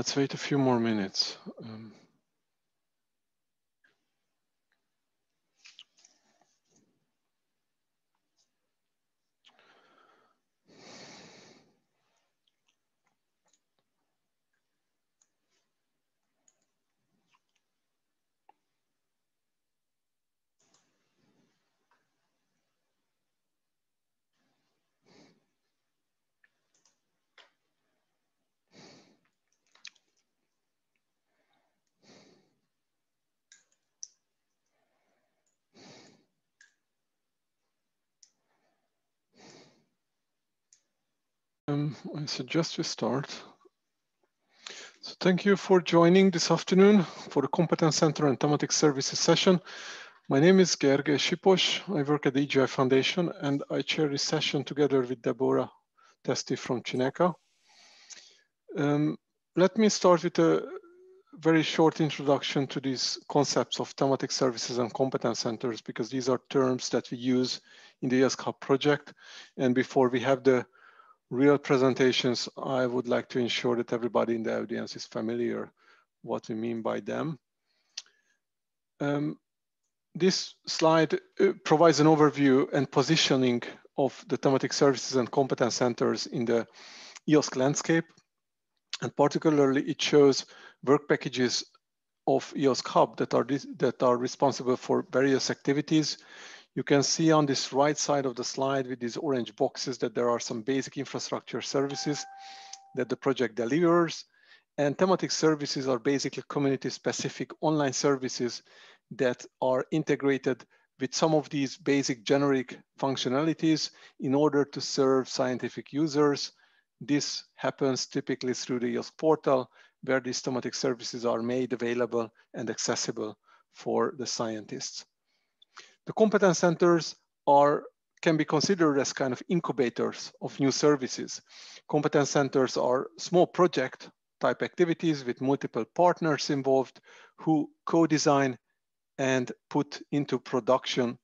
Let's wait a few more minutes. Um, Um, I suggest we start. So thank you for joining this afternoon for the Competence Center and Thematic Services session. My name is Gergely Sipos. I work at the EGI Foundation and I chair this session together with Deborah Testi from Cineca. Um, let me start with a very short introduction to these concepts of thematic services and competence centers because these are terms that we use in the Hub project. And before we have the real presentations, I would like to ensure that everybody in the audience is familiar what we mean by them. Um, this slide uh, provides an overview and positioning of the thematic services and competence centers in the EOSC landscape. And particularly it shows work packages of EOSC Hub that are, that are responsible for various activities you can see on this right side of the slide with these orange boxes that there are some basic infrastructure services that the project delivers. And thematic services are basically community specific online services that are integrated with some of these basic generic functionalities in order to serve scientific users. This happens typically through the EOSC portal where these thematic services are made available and accessible for the scientists. The competence centers are can be considered as kind of incubators of new services. Competence centers are small project type activities with multiple partners involved who co-design and put into production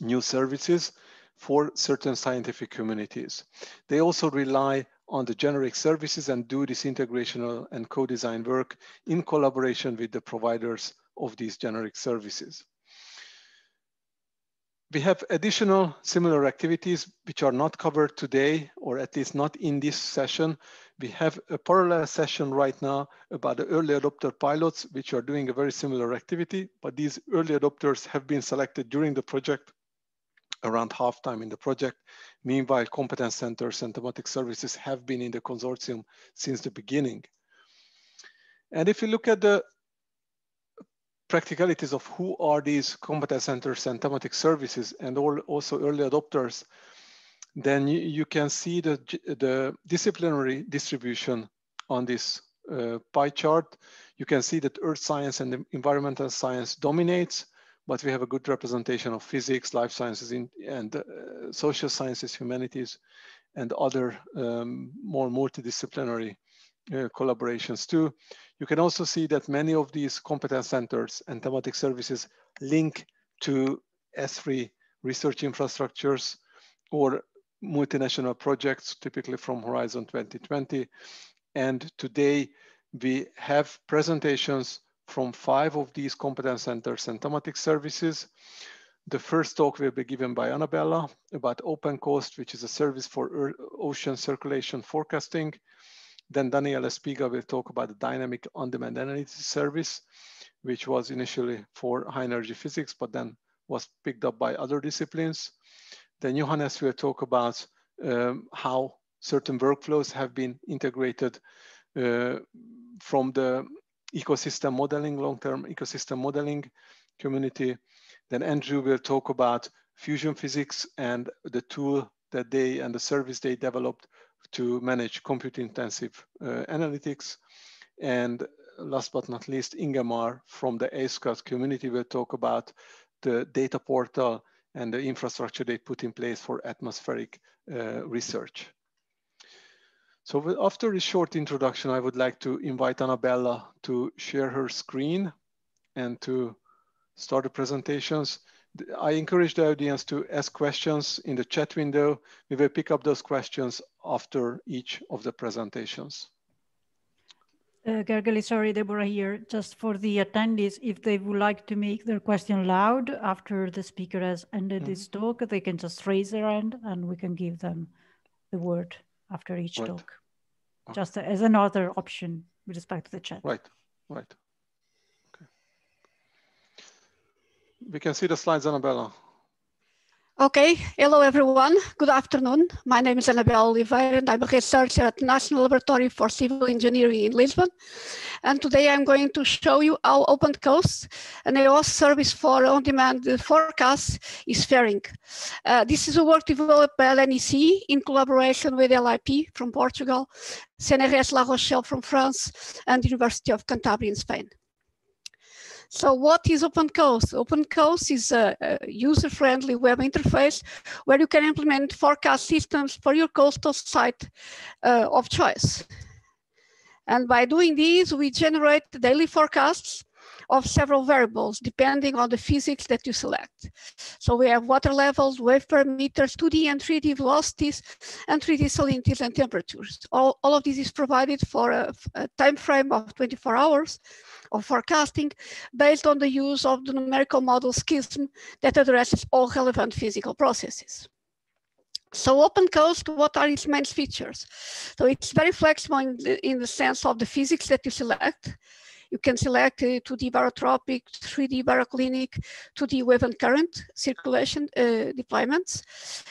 new services for certain scientific communities. They also rely on the generic services and do this integrational and co-design work in collaboration with the providers of these generic services. We have additional similar activities which are not covered today, or at least not in this session. We have a parallel session right now about the early adopter pilots, which are doing a very similar activity, but these early adopters have been selected during the project around halftime in the project. Meanwhile, competence centers and thematic services have been in the consortium since the beginning. And if you look at the practicalities of who are these competence centers and thematic services and all, also early adopters, then you, you, can see the, the disciplinary distribution on this uh, pie chart. You can see that earth science and environmental science dominates, but we have a good representation of physics, life sciences, in, and uh, social sciences, humanities, and other um, more multidisciplinary uh, collaborations too. You can also see that many of these competence centers and thematic services link to ESFRI research infrastructures or multinational projects, typically from Horizon 2020. And today we have presentations from five of these competence centers and thematic services. The first talk will be given by Annabella about OpenCoast, which is a service for ocean circulation forecasting. Then Daniele Spiga will talk about the dynamic on-demand analysis service, which was initially for high energy physics, but then was picked up by other disciplines. Then Johannes will talk about um, how certain workflows have been integrated uh, from the ecosystem modeling, long-term ecosystem modeling community. Then Andrew will talk about fusion physics and the tool that they and the service they developed to manage compute intensive uh, analytics. And last but not least, Ingemar from the EISCAT community will talk about the data portal and the infrastructure they put in place for atmospheric uh, research. So after this short introduction, I would like to invite Annabella to share her screen and to start the presentations. I encourage the audience to ask questions in the chat window. We will pick up those questions after each of the presentations. Uh, Gergely, sorry, Deborah here. Just for the attendees, if they would like to make their question loud after the speaker has ended mm -hmm. this talk, they can just raise their hand and we can give them the word after each right. talk. Okay. Just as another option with respect to the chat. Right, right. Okay. We can see the slides, Annabella. Okay, hello everyone. Good afternoon. My name is Annabelle Oliveira and I'm a researcher at the National Laboratory for Civil Engineering in Lisbon. And today I'm going to show you how Open OpenCoast, an EOSC service for on-demand forecasts, is faring. Uh, this is a work developed by LNEC in collaboration with LIP from Portugal, CNRS La Rochelle from France, and University of Cantabria in Spain. So what is OpenCoast? OpenCoast is a, a user-friendly web interface where you can implement forecast systems for your coastal site uh, of choice. And by doing these, we generate daily forecasts of several variables depending on the physics that you select. So we have water levels, wave parameters, 2D and 3D velocities, and 3D salinities and temperatures. All, all of this is provided for a, a time frame of 24 hours of forecasting based on the use of the numerical model SCHISM that addresses all relevant physical processes. So OpenCoast, what are its main features? So it's very flexible in the, in the sense of the physics that you select. You can select uh, 2D barotropic, 3D baroclinic, 2D wave and current circulation uh, deployments.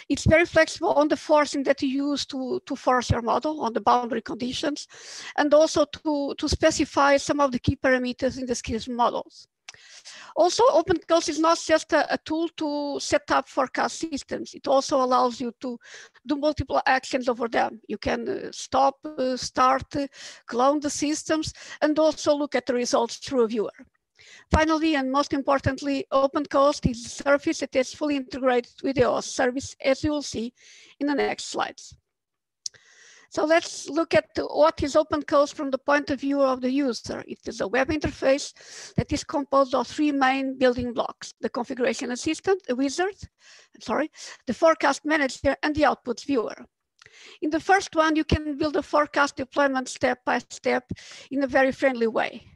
It's very flexible on the forcing that you use to, to force your model on the boundary conditions, and also to, to specify some of the key parameters in the skills models. Also, OpenCoast is not just a, a, tool to set up forecast systems. It also allows you to do multiple actions over them. You can uh, stop, uh, start, uh, clone the systems, and also look at the results through a viewer. Finally, and most importantly, OpenCoast is a service that is fully integrated with the EOSC service, as you will see in the next slides. So let's look at what is OpenCoast from the point of view of the user. It is a web interface that is composed of three main building blocks, the configuration assistant, the wizard, sorry, the forecast manager, and the output viewer. In the first one, you can build a forecast deployment step by step in a very friendly way.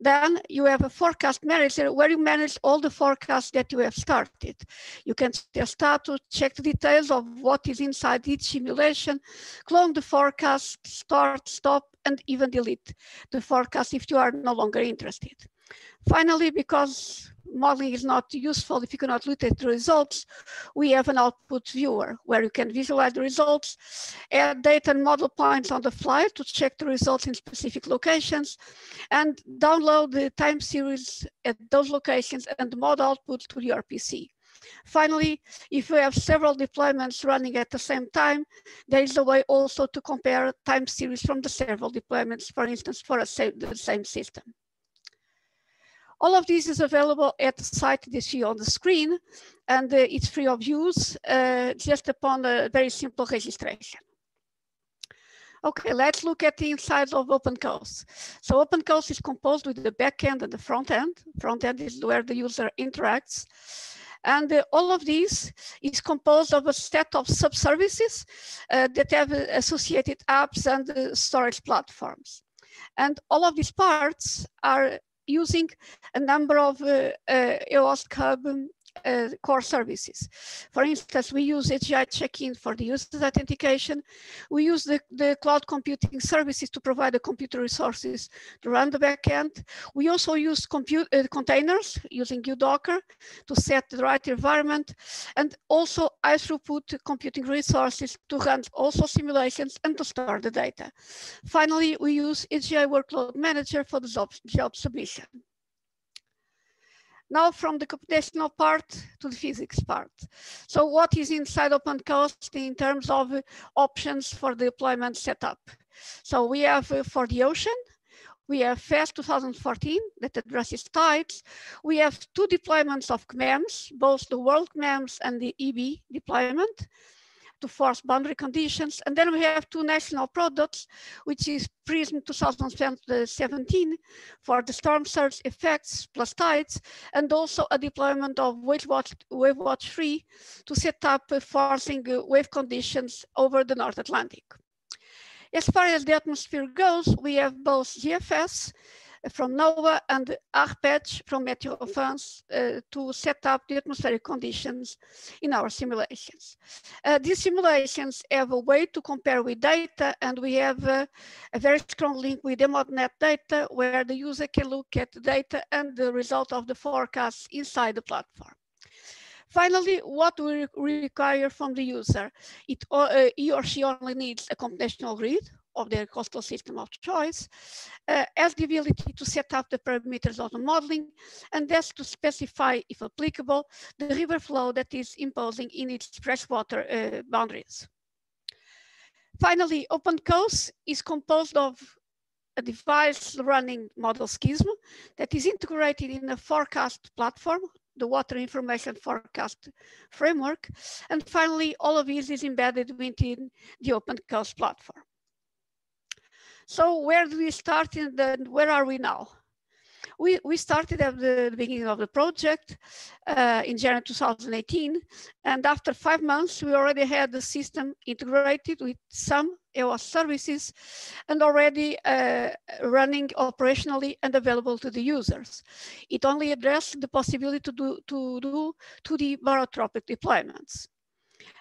Then you have a forecast manager where you manage all the forecasts that you have started. You can start to check the details of what is inside each simulation, clone the forecast, start, stop, and even delete the forecast if you are no longer interested. Finally, because modeling is not useful if you cannot look at the results, we have an output viewer where you can visualize the results, add data and model points on the fly to check the results in specific locations, and download the time series at those locations and model output to your PC. Finally, if you have several deployments running at the same time, there is a way also to compare time series from the several deployments, for instance, for a same, the same system. All of this is available at the site that you see on the screen, and uh, it's free of use uh, just upon a very simple registration. Okay, let's look at the inside of OpenCoast. So OpenCoast is composed with the backend and the front end. Front end is where the user interacts. And uh, all of these is composed of a set of sub-services uh, that have uh, associated apps and uh, storage platforms. And all of these parts are using a number of uh, uh, Hub uh, core services. For instance, we use EGI check-in for the user's authentication. We use the, the cloud computing services to provide the computer resources to run the backend. We also use compute, uh, containers using UDocker to set the right environment and also high throughput computing resources to run also simulations and to store the data. Finally, we use EGI Workload Manager for the job, job submission. Now from the computational part to the physics part. So what is inside OpenCoast in terms of options for the deployment setup? So we have uh, for the ocean, we have FES2014 that addresses tides. We have two deployments of CMEMS, both the World CMEMS and the EB deployment to force boundary conditions. And then we have two national products, which is PRISM 2017 for the storm surge effects plus tides, and also a deployment of WaveWatch, WaveWatch 3 to set up forcing wave conditions over the North Atlantic. As far as the atmosphere goes, we have both GFS from NOAA and ARPEGE from Meteo France uh, to set up the atmospheric conditions in our simulations. Uh, these simulations have a way to compare with data and we have uh, a very strong link with the EMODnet data where the user can look at the data and the result of the forecast inside the platform. Finally, what we require from the user, it, uh, he or she only needs a computational grid of their coastal system of choice, uh, the ability to set up the parameters of the modeling, and thus to specify, if applicable, the river flow that is imposing in its freshwater uh, boundaries. Finally, OpenCoast is composed of a device running model Schism that is integrated in a forecast platform the water information forecast framework. And finally, all of this is embedded within the OpenCoast platform. So where do we start and where are we now? We, we started at the beginning of the project uh, in January 2018. And after five months, we already had the system integrated with some EOSC services and already uh, running operationally and available to the users. It only addressed the possibility to do, to do 2D barotropic deployments.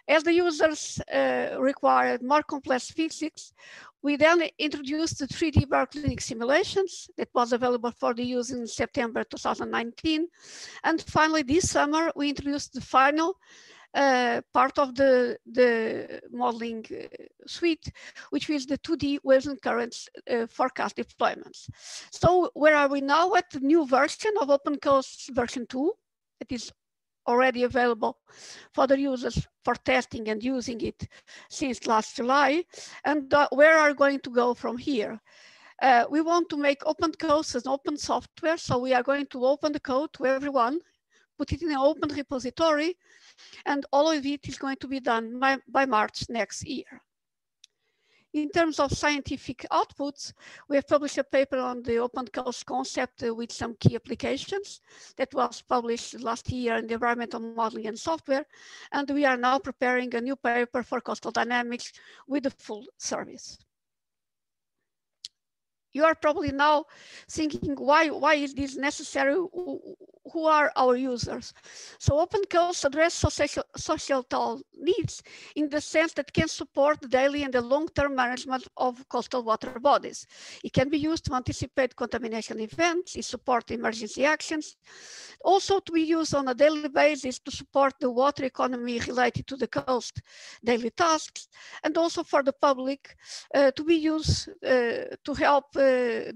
As the users uh, required more complex physics, we then introduced the 3D baroclinic simulations that was available for the use in September 2019. And finally, this summer, we introduced the final uh, part of the, the modeling uh, suite, which is the 2D waves and currents uh, forecast deployments. So where are we now at the new version of OpenCoast version 2? It is already available for the users for testing and using it since last July. And uh, where are going to go from here? Uh, we want to make OpenCoast an open software. So we are going to open the code to everyone, put it in an open repository, and all of it is going to be done by, by March next year. In terms of scientific outputs, we have published a paper on the OpenCoast concept uh, with some key applications that was published last year in the environmental modeling and software. And we are now preparing a new paper for coastal dynamics with the full service you are probably now thinking, why, why is this necessary? Who are our users? So OpenCoast address social, needs in the sense that can support daily and the long-term management of coastal water bodies. It can be used to anticipate contamination events, it support emergency actions, also to be used on a daily basis to support the water economy related to the coast daily tasks, and also for the public uh, to be used uh, to help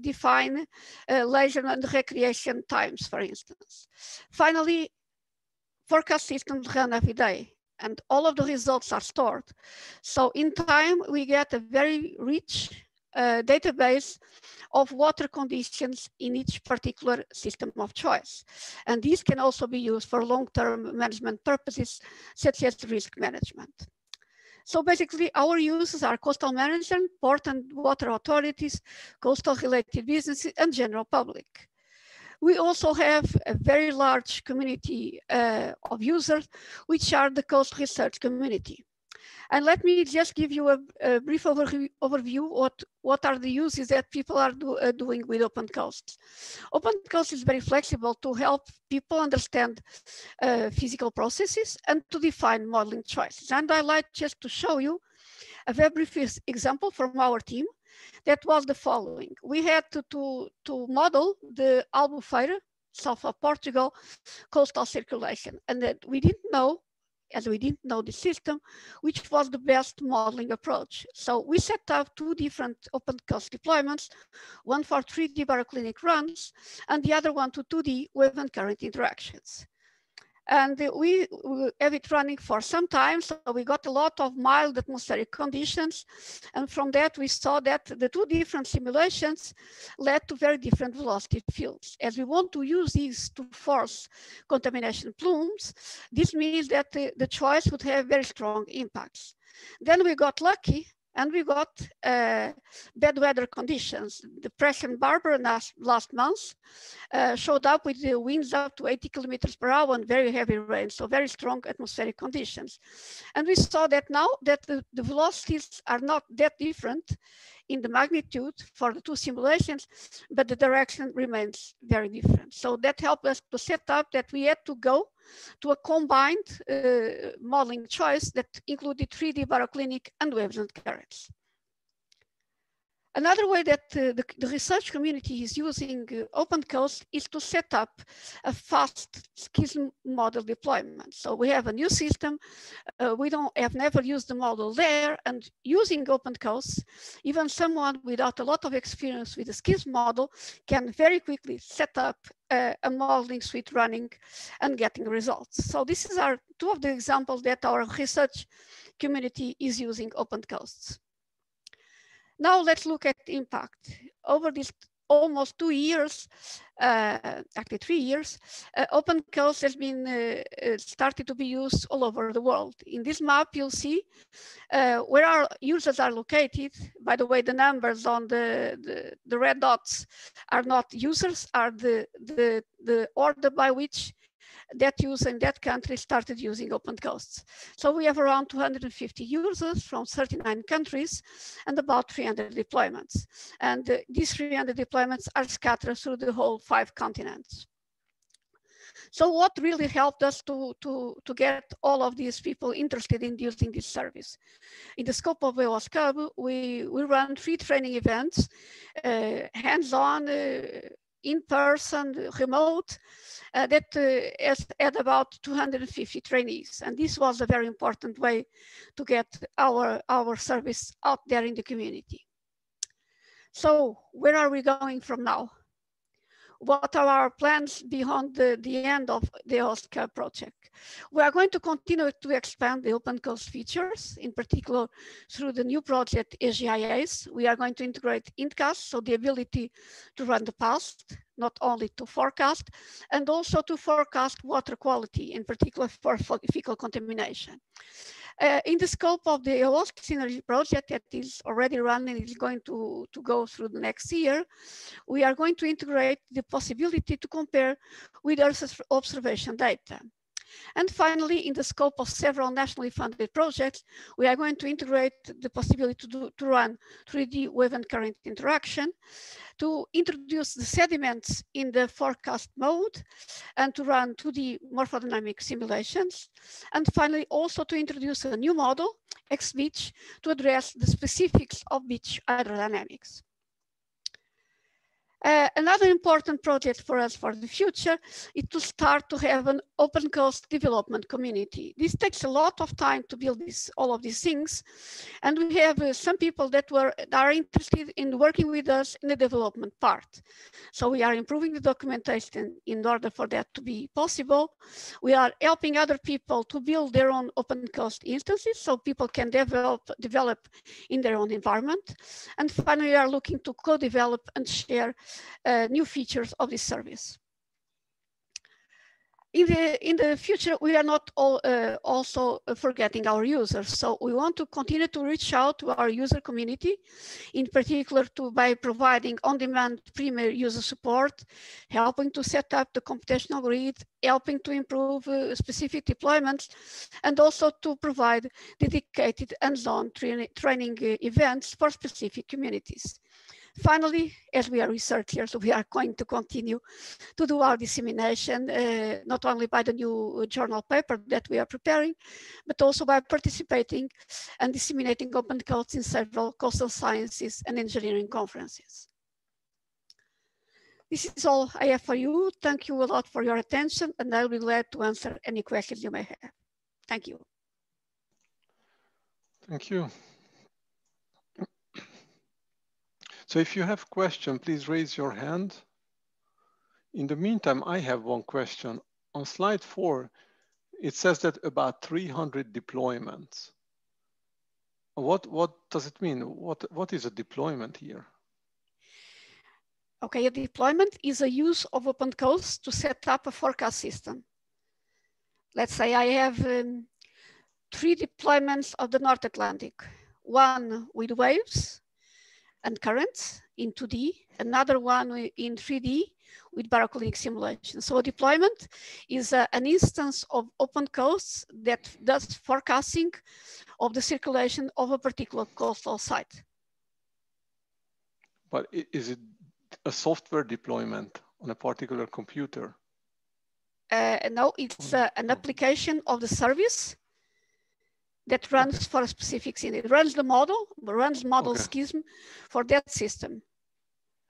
define uh, leisure and recreation times, for instance. Finally, forecast systems run every day and all of the results are stored. So in time, we get a very rich uh, database of water conditions in each particular system of choice. And these can also be used for long-term management purposes, such as risk management. So basically our users are coastal management, port and water authorities, coastal related businesses, and general public. We also have a very large community uh, of users, which are the coast research community. And let me just give you a, a brief overview, overview what, what are the uses that people are do, uh, doing with OpenCoast. OpenCoast is very flexible to help people understand uh, physical processes and to define modeling choices. And I like just to show you a very brief example from our team that was the following. We had to, to, to model the Albufeira, south of Portugal, coastal circulation. And that we didn't know as we didn't know the system, which was the best modeling approach. So we set up two different OpenCoast deployments, one for 3D baroclinic runs, and the other one to 2D wave and current interactions. And we, we have it running for some time. So we got a lot of mild atmospheric conditions. And from that, we saw that the two different simulations led to very different velocity fields. As we want to use these to force contamination plumes, this means that the, the choice would have very strong impacts. Then we got lucky and we got uh, bad weather conditions. Depression Barbara last, last month uh, showed up with the winds up to 80 kilometers per hour and very heavy rain, so very strong atmospheric conditions. And we saw that now that the, the velocities are not that different in the magnitude for the two simulations, but the direction remains very different. So that helped us to set up that we had to go to a combined uh, modeling choice that included 3D baroclinic and waves and currents. Another way that uh, the, the, research community is using uh, is to set up a fast schism model deployment. So we have a new system. Uh, we don't have never used the model there and using OpenCOAST, even someone without a lot of experience with the schism model can very quickly set up uh, a modeling suite running and getting results. So this is our two of the examples that our research community is using OpenCOAST. Now let's look at impact. Over these almost two years, uh, actually three years, uh, OpenCOAST has been uh, uh, started to be used all over the world. In this map, you'll see uh, where our users are located. By the way, the numbers on the, the, the red dots are not users, are the, the, the order by which that user in that country started using OpenCOAST. So we have around 250 users from 39 countries and about 300 deployments. And uh, these 300 deployments are scattered through the whole five continents. So what really helped us to, to, to get all of these people interested in using this service? In the scope of EOSC Hub, we, we run three training events, uh, hands-on, uh, in-person, remote, uh, that uh, has had about 250 trainees. And this was a very important way to get our, our service out there in the community. So where are we going from now? What are our plans beyond the, the end of the EOSC Hub project? We are going to continue to expand the OpenCOAST features, in particular through the new project EGI-ACE. We are going to integrate hindcast, so the ability to run the past, not only to forecast, and also to forecast water quality, in particular for fecal contamination. Uh, in the scope of the EOSC-Synergy project that is already running, is going to, to go through the next year, we are going to integrate the possibility to compare with Earth observation data. And finally, in the scope of several nationally funded projects, we are going to integrate the possibility to, do, to run 3D wave and current interaction, to introduce the sediments in the forecast mode, and to run 2D morphodynamic simulations. And finally, also to introduce a new model, XBeach, to address the specifics of beach hydrodynamics. Uh, another important project for us for the future is to start to have an OpenCOAST development community. This takes a lot of time to build this, all of these things. And we have uh, some people that were that are interested in working with us in the development part. So we are improving the documentation in order for that to be possible. We are helping other people to build their own OpenCOAST instances so people can develop, develop in their own environment. And finally, we are looking to co-develop and share uh, new features of this service. In the, in the future, we are not all, uh, also forgetting our users. So we want to continue to reach out to our user community, in particular to by providing on-demand premier user support, helping to set up the computational grid, helping to improve uh, specific deployments, and also to provide dedicated hands-on training, training uh, events for specific communities. Finally, as we are researchers, we are going to continue to do our dissemination, uh, not only by the new journal paper that we are preparing, but also by participating and disseminating OpenCoast in several coastal sciences and engineering conferences. This is all I have for you. Thank you a lot for your attention, and I'll be glad to answer any questions you may have. Thank you. Thank you. So if you have question, please raise your hand. In the meantime, I have one question. On slide four, it says that about 300 deployments. What, what does it mean? What, what is a deployment here? Okay, a deployment is a use of open OpenCOAST to set up a forecast system. Let's say I have um, three deployments of the North Atlantic one with waves and currents in 2D, another one in 3D with baroclinic simulation. So deployment is uh, an instance of OpenCoasts that does forecasting of the circulation of a particular coastal site. But is it a software deployment on a particular computer? Uh, no, it's uh, an application of the service that runs okay. for a specific scene. It runs the model, runs model okay. schism for that system.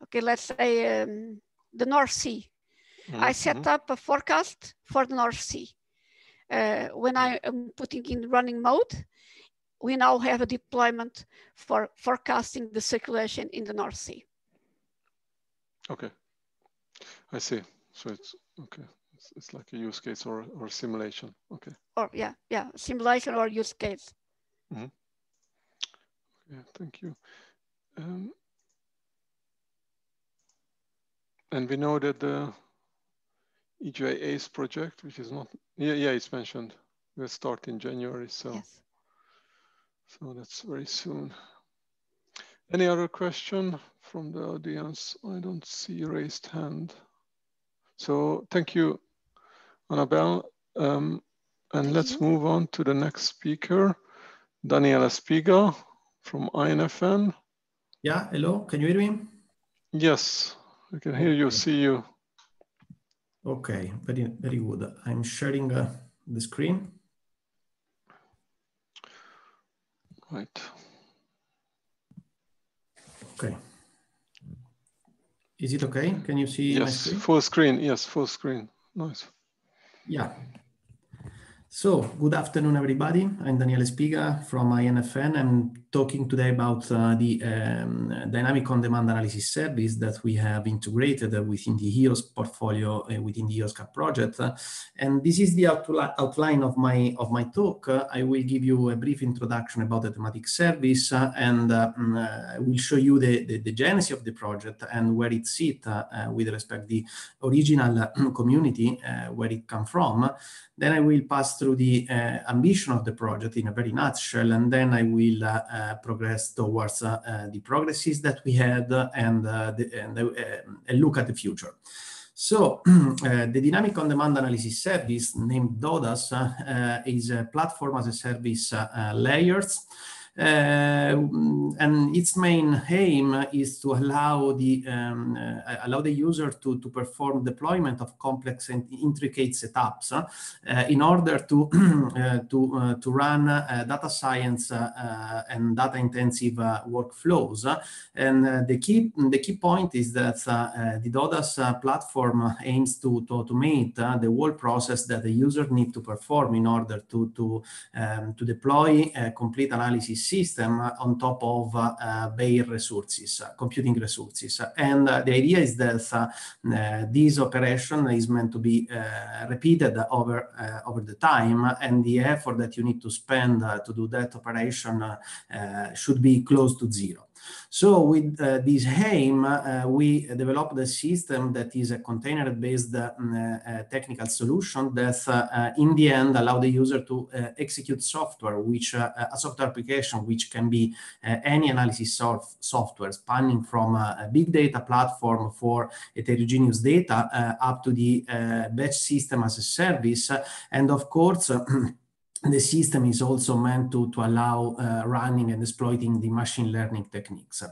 Okay, let's say um, the North Sea. Mm -hmm. I set mm-hmm. up a forecast for the North Sea. Uh, when I am putting in running mode, we now have a deployment for forecasting the circulation in the North Sea. Okay, I see. So it's okay. It's, it's like a use case or or simulation. Okay. Or yeah, yeah, simulation or use case. Mm -hmm. Yeah, thank you. Um, and we know that the ACE project, which is not, yeah, yeah, it's mentioned, will start in January. So, yes. so that's very soon. Any other question from the audience? I don't see raised hand. So thank you, Annabelle. Um, and thank let's you. move on to the next speaker, Daniele Spiga from INFN. Yeah, hello, can you hear me? Yes, I can hear you, see you. Okay, very, very good. I'm sharing uh, the screen. Right. Okay. Is it okay? Can you see yes, screen? full screen. Yes, full screen. Nice. Yeah. So, good afternoon, everybody. I'm Daniele Spiga from INFN. I'm talking today about uh, the um, dynamic on-demand analysis service that we have integrated uh, within the HEOS portfolio, uh, within the HEOSCAP project. and this is the outli outline of my of my talk. I will give you a brief introduction about the thematic service, uh, and uh, mm, uh, I will show you the, the, the, genesis of the project and where it sits with respect to the original community, where it come from. Then I will pass through the uh, ambition of the project in a very nutshell, and then I will uh, progress towards uh, the progresses that we had and, the, and a look at the future. So uh, the dynamic on-demand analysis service named DODAS uh, is a platform as a service uh, layers Uh, and its main aim is to allow the um, uh, allow the user to, to perform deployment of complex and intricate setups uh, in order to uh, to uh, to run data science and data intensive workflows. And the key the key point is that the DODAS platform aims to, to automate the whole process that the user need to perform in order to to um, to deploy complete analysis system on top of uh, resources, computing resources. And uh, the idea is that uh, this operation is meant to be repeated over, over the time, and the effort that you need to spend to do that operation should be close to zero. So with uh, this aim, uh, we developed a system that is a container-based uh, uh technical solution that uh, in the end allow the user to uh, execute software, which a software application, which can be any analysis soft software spanning from a big data platform for heterogeneous data up to the batch system as a service. And of course, the system is also meant to, to allow uh, running and exploiting the machine learning techniques.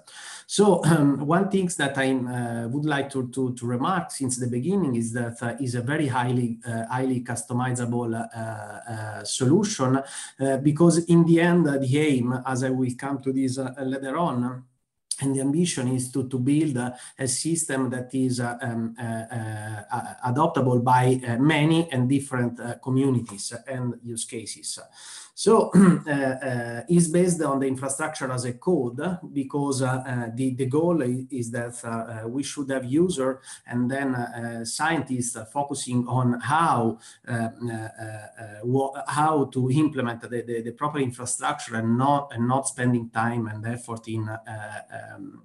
So um, one thing that I uh, would like to, to, to, remark since the beginning is that uh, is a very highly uh, highly customizable uh, uh, solution because in the end the aim, as I will come to this later on, and the ambition is to, to build a, a system that is uh, um, uh, uh, adoptable by many and different communities and use cases. So uh, uh, it's based on the infrastructure as a code because uh, the, the goal is that we should have user and then scientists focusing on how how to implement the, the, the, proper infrastructure and not and not spending time and effort in um,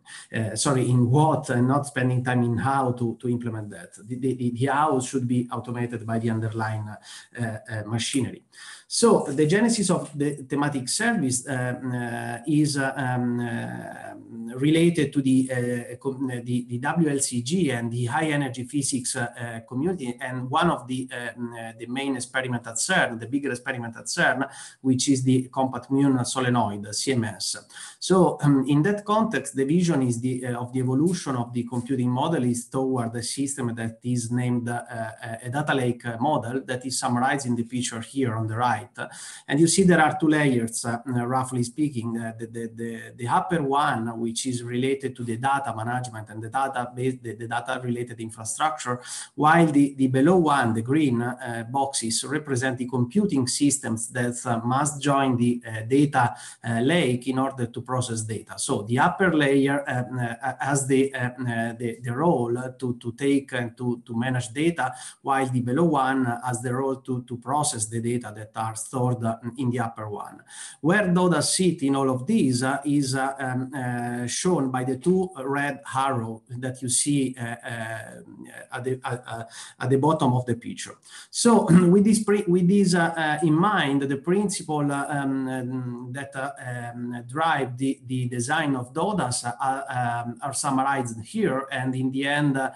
sorry, in what and not spending time in how to, to implement that. The, the, the how should be automated by the underlying uh, uh, machinery. So the genesis of the thematic service uh, uh, is uh, um, uh, related to the, the, the, WLCG and the high energy physics community and one of the, the main experiment at CERN, the bigger experiment at CERN, which is the compact muon solenoid, CMS. So um, in that context, the vision is the, of the evolution of the computing model is toward a system that is named a data lake model that is summarized in the picture here on the right right. And you see there are two layers, uh, roughly speaking. Uh, the, the, the, the, upper one, which is related to the data management and the database, the, the data related infrastructure, while the, the below one, the green uh, boxes, represent the computing systems that uh, must join the uh, data uh, lake in order to process data. So the upper layer has the, the, the, role to, to take and to, to manage data, while the below one has the role to, to process the data that are are stored in the upper one. Where DODA sit in all of these uh, is uh, um, uh, shown by the two red arrow that you see at the, at the bottom of the picture. So with this, with this in mind, the principle um, that um, drive the, the design of DODAs are, um, are summarized here and in the end uh,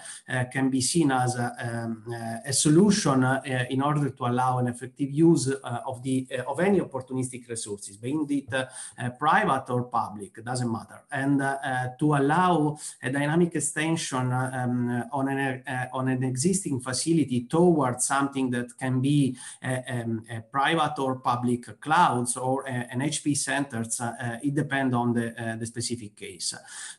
can be seen as a, um, a solution uh, in order to allow an effective use uh, of the uh, of any opportunistic resources, being it uh, private or public, doesn't matter, and to allow a dynamic extension um, on an on an existing facility towards something that can be um, private or public clouds or an HP centers. it depends on the the specific case.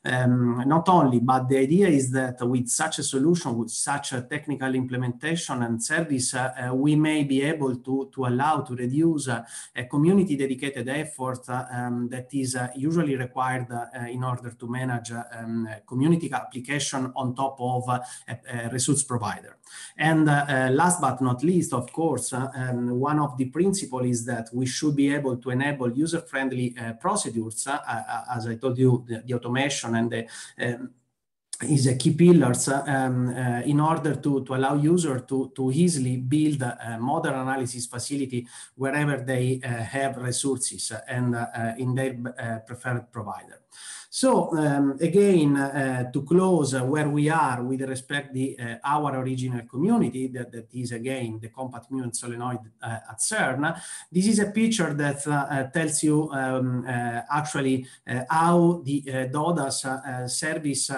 Um, not only, but the idea is that with such a solution, with such a technical implementation and service, uh, we may be able to, to allow to reduce a community dedicated effort um, that is uh, usually required uh, in order to manage um, community application on top of a, a resource provider. And uh, last but not least, of course, um, one of the principles is that we should be able to enable user-friendly procedures, as I told you, the, the automation and the um, is a key pillars um, uh, in order to, to allow user to, to easily build a model analysis facility wherever they uh, have resources and uh, in their uh, preferred provider. So um, again, uh, to close uh, where we are with respect to uh, our original community, that, that is again the compact muon solenoid uh, at CERN, this is a picture that uh, uh, tells you um, actually how the DODAS service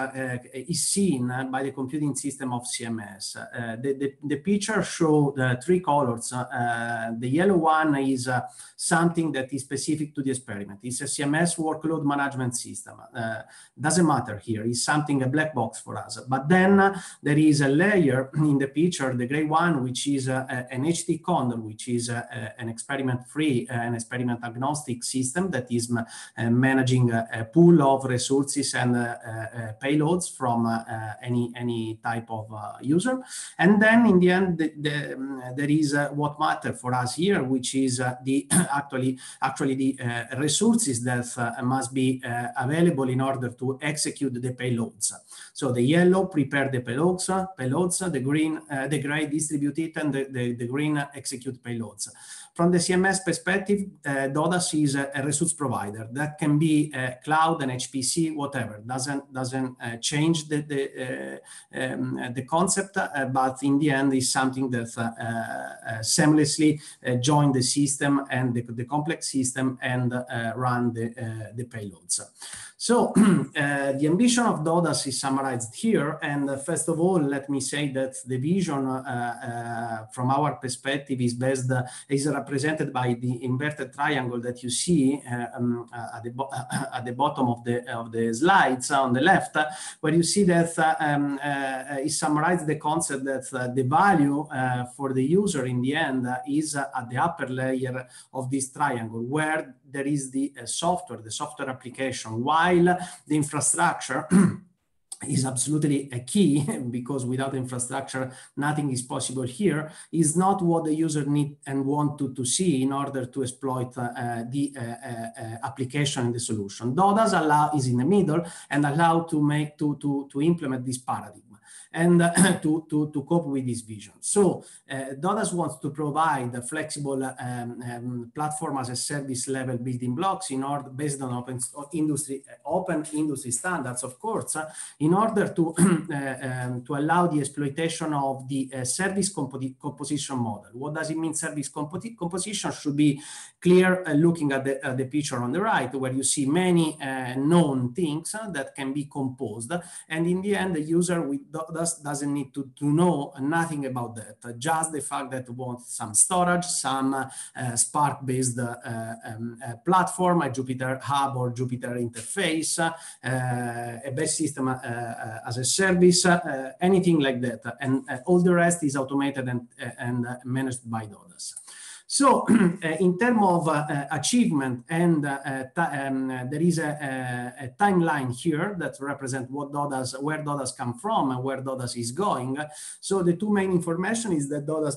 is seen by the computing system of CMS. The, the, the, picture shows three colors. the yellow one is something that is specific to the experiment. It's a CMS workload management system. Uh, doesn't matter here. It's something a black box for us. But then uh, there is a layer in the picture, the gray one, which is uh, an HTCondor, which is uh, an experiment-free uh, and experiment agnostic system that is uh, managing a pool of resources and payloads from any any type of user. And then in the end, the, the, um, there is what matter for us here, which is the actually actually the resources that must be available available in order to execute the payloads. So the yellow prepare the payloads, payloads the green, uh, the gray distribute it, and the, the, the green execute payloads. From the CMS perspective, uh, DODAS is a, a, resource provider that can be uh, cloud and HPC, whatever. Doesn't doesn't uh, change the the, um, the concept, but in the end is something that seamlessly join the system and the, the complex system and run the the payloads. So uh, the ambition of DODAS is summarized here. And uh, first of all, let me say that the vision uh, from our perspective is based, is represented by the inverted triangle that you see uh, um, uh, at, the uh, at the bottom of the, of the slides uh, on the left, where you see that um, is summarized the concept that the value for the user in the end is at the upper layer of this triangle, where there is the uh, software, the software application, while the infrastructure is absolutely a key because without infrastructure nothing is possible here is not what the user need and want to, to see in order to exploit uh, the uh, uh, application and the solution. Dodas allow is in the middle and allow to make to to to implement this paradigm and uh, to, to, to cope with this vision. So uh, DODAS wants to provide a flexible um, um, platform as a service level building blocks in order based on open industry open industry standards, of course, uh, in order to uh, um, to allow the exploitation of the uh, service compo composition model. What does it mean? Service compo composition should be clear uh, looking at the, the picture on the right, where you see many known things that can be composed, and in the end, the user with DODAS doesn't need to, to know nothing about that. Just the fact that wants some storage, some uh, Spark-based uh, um, uh, platform, a Jupyter Hub or Jupyter interface, a base system as a service, anything like that. And all the rest is automated and, and managed by DODAS. So in terms of uh, achievement and uh, um, there is a, a, timeline here that represents what DODAS, where DODAS come from and where DODAS is going. So the two main information is that DODAS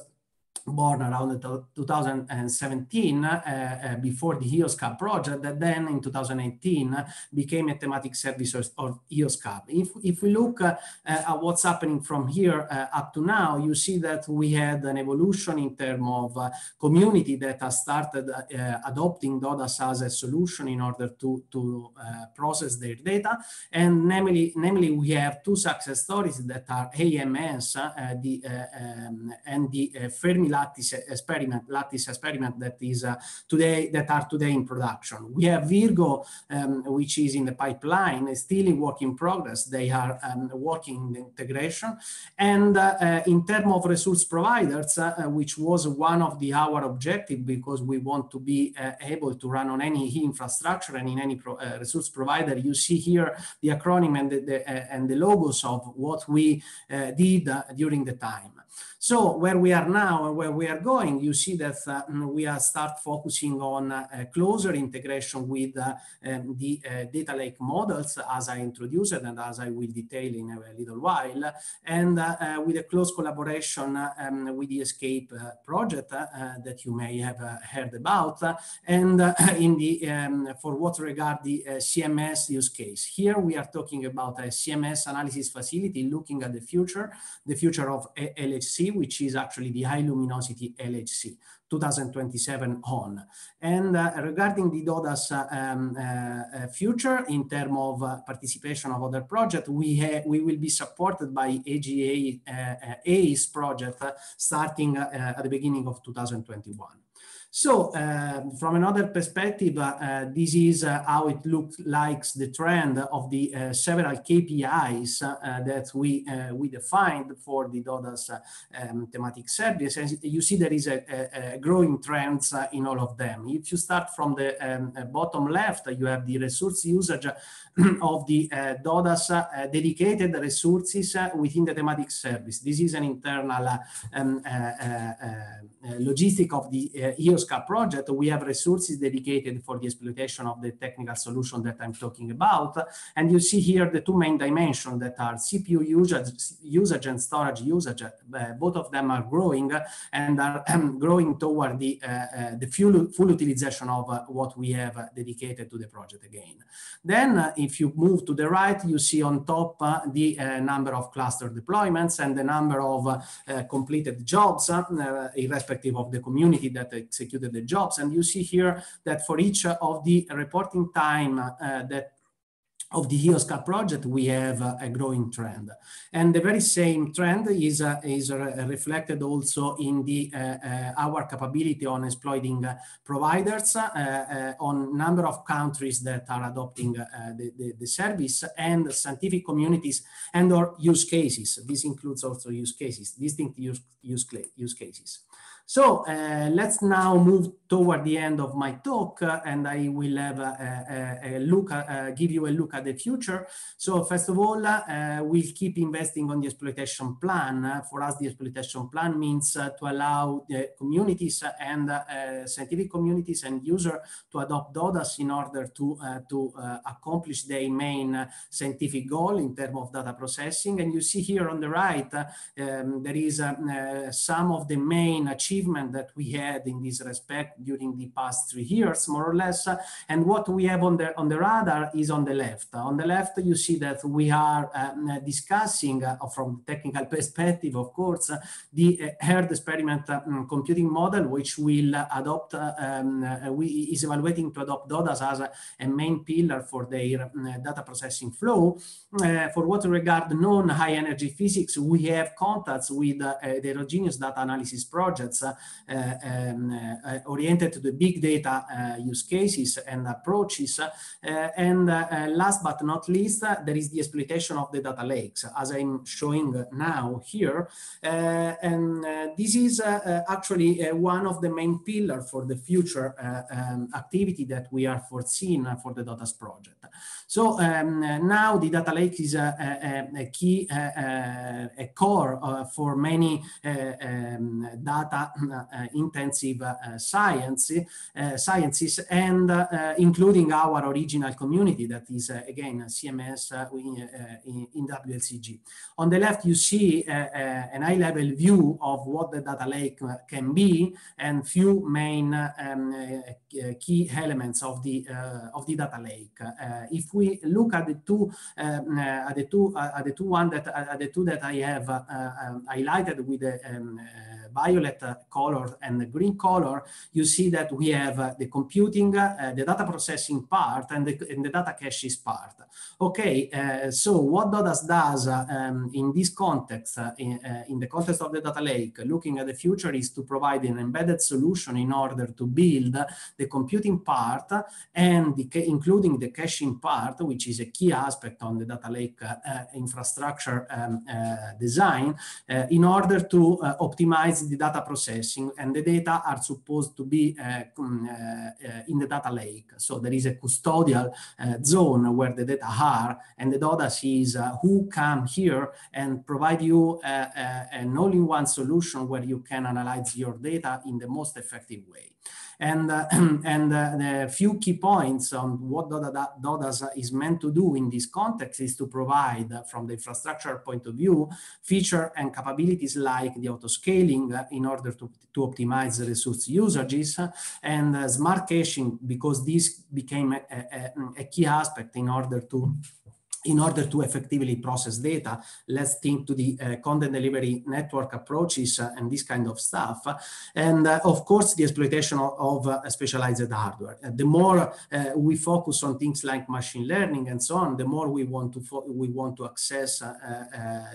born around 2017 uh, uh, before the EOSC Hub project that then in 2018 became a thematic service of EOSC Hub. If, if we look uh, at what's happening from here uh, up to now, you see that we had an evolution in terms of uh, community that has started uh, adopting DODAS as a solution in order to, to process their data. And namely, namely, we have two success stories that are AMS the, um, and the Fermi Lattice experiment, Lattice experiment that is uh, today that are today in production. We have Virgo, um, which is in the pipeline, still in work in progress. They are um, working in the integration, and uh, uh, in terms of resource providers, which was one of the our objective because we want to be able to run on any infrastructure and in any pro resource provider. You see here the acronym and the, the and the logos of what we did during the time. So where we are now and where we are going, you see that uh, mm, we are start focusing on uh, closer integration with uh, um, the data lake models as I introduced and as I will detail in a little while, and with a close collaboration um, with the ESCAPE project that you may have heard about, and in the um, for what regard the CMS use case. Here we are talking about a CMS analysis facility looking at the future, the future of LHC which is actually the high luminosity LHC, 2027 on. And uh, regarding the DODAS uh, um, uh, future in terms of participation of other projects, we, we will be supported by AGA ACE project starting at the beginning of 2021. So uh, from another perspective, uh, this is uh, how it looks like the trend of the uh, several KPIs uh, that we uh, we defined for the DODAS um, thematic service. And you see there is a, a, growing trends in all of them. If you start from the um, bottom left, you have the resource usage of the DODAS dedicated resources within the thematic service. This is an internal um, logistic of the uh, Project, we have resources dedicated for the exploitation of the technical solution that I'm talking about. And you see here the two main dimensions that are CPU usage, usage and storage usage. Uh, both of them are growing and are um, growing toward the, uh, uh, the full, full utilization of uh, what we have dedicated to the project again. Then if you move to the right, you see on top the number of cluster deployments and the number of completed jobs, irrespective of the community that executed the jobs. And you see here that for each of the reporting time uh, that of the EOSC Hub project, we have uh, a growing trend. And the very same trend is, uh, is uh, reflected also in the, uh, uh, our capability on exploiting uh, providers on number of countries that are adopting the, the, the, service and scientific communities and or use cases. This includes also use cases, distinct use, use, use cases. So uh, let's now move toward the end of my talk uh, and I will have a, a, a look, uh, give you a look at the future. So first of all, uh, we'll keep investing on the exploitation plan. for us, the exploitation plan means uh, to allow the communities and scientific communities and users to adopt DODAS in order to, to accomplish their main scientific goal in terms of data processing. And you see here on the right, um, there is some of the main achievement that we had in this respect during the past three years, more or less. And what we have on the, on the radar is on the left. On the left, you see that we are um, discussing, uh, from technical perspective, of course, the uh, HERD experiment um, computing model, which will adopt, um, uh, we is evaluating to adopt DODAS as a, a main pillar for their uh, data processing flow. For what regard non-high energy physics, we have contacts with uh, heterogeneous data analysis projects um, uh, oriented to the big data uh, use cases and approaches. and last but not least, there is the exploitation of the data lakes, as I'm showing now here. and this is actually one of the main pillars for the future um, activity that we are foreseen for the DODAS project. So um, now the data lake is a, a, a key, a, a core uh, for many uh, um, data uh, intensive uh, science, uh, sciences and eh, including our original community that is eh, again CMS in, in, WLCG. On the left you see an high level view of what the data lake can be and few main um, key elements of the of the data lake. if we look at the two um, at the two uh, at the two one that uh, at the two that I have uh, um, highlighted with the um, violet color and the green color, you see that we have uh, the computing, uh, the data processing part, and the, and the data caches part. Okay, uh, so what DODAS does um, in this context, in, in, the context of the data lake, looking at the future is to provide an embedded solution in order to build the computing part and the, including the caching part, which is a key aspect on the data lake infrastructure um, design, in order to optimize the data processing and the data are supposed to be uh, mm, uh, in the data lake. So there is a custodial uh, zone where the data are and the DODAS is who come here and provide you an all-in-one solution where you can analyze your data in the most effective way. And, uh, and uh, the few key points on what DODAS is meant to do in this context is to provide, uh, from the infrastructure point of view, feature and capabilities like the auto-scaling in order to, to optimize the resource usages and smart caching because this became a, a, a key aspect in order to in order to effectively process data, let's think to the uh, content delivery network approaches uh, and this kind of stuff. And uh, of course, the exploitation of, of uh, specialized hardware. the more uh, we focus on things like machine learning and so on, the more we want to we want to access uh,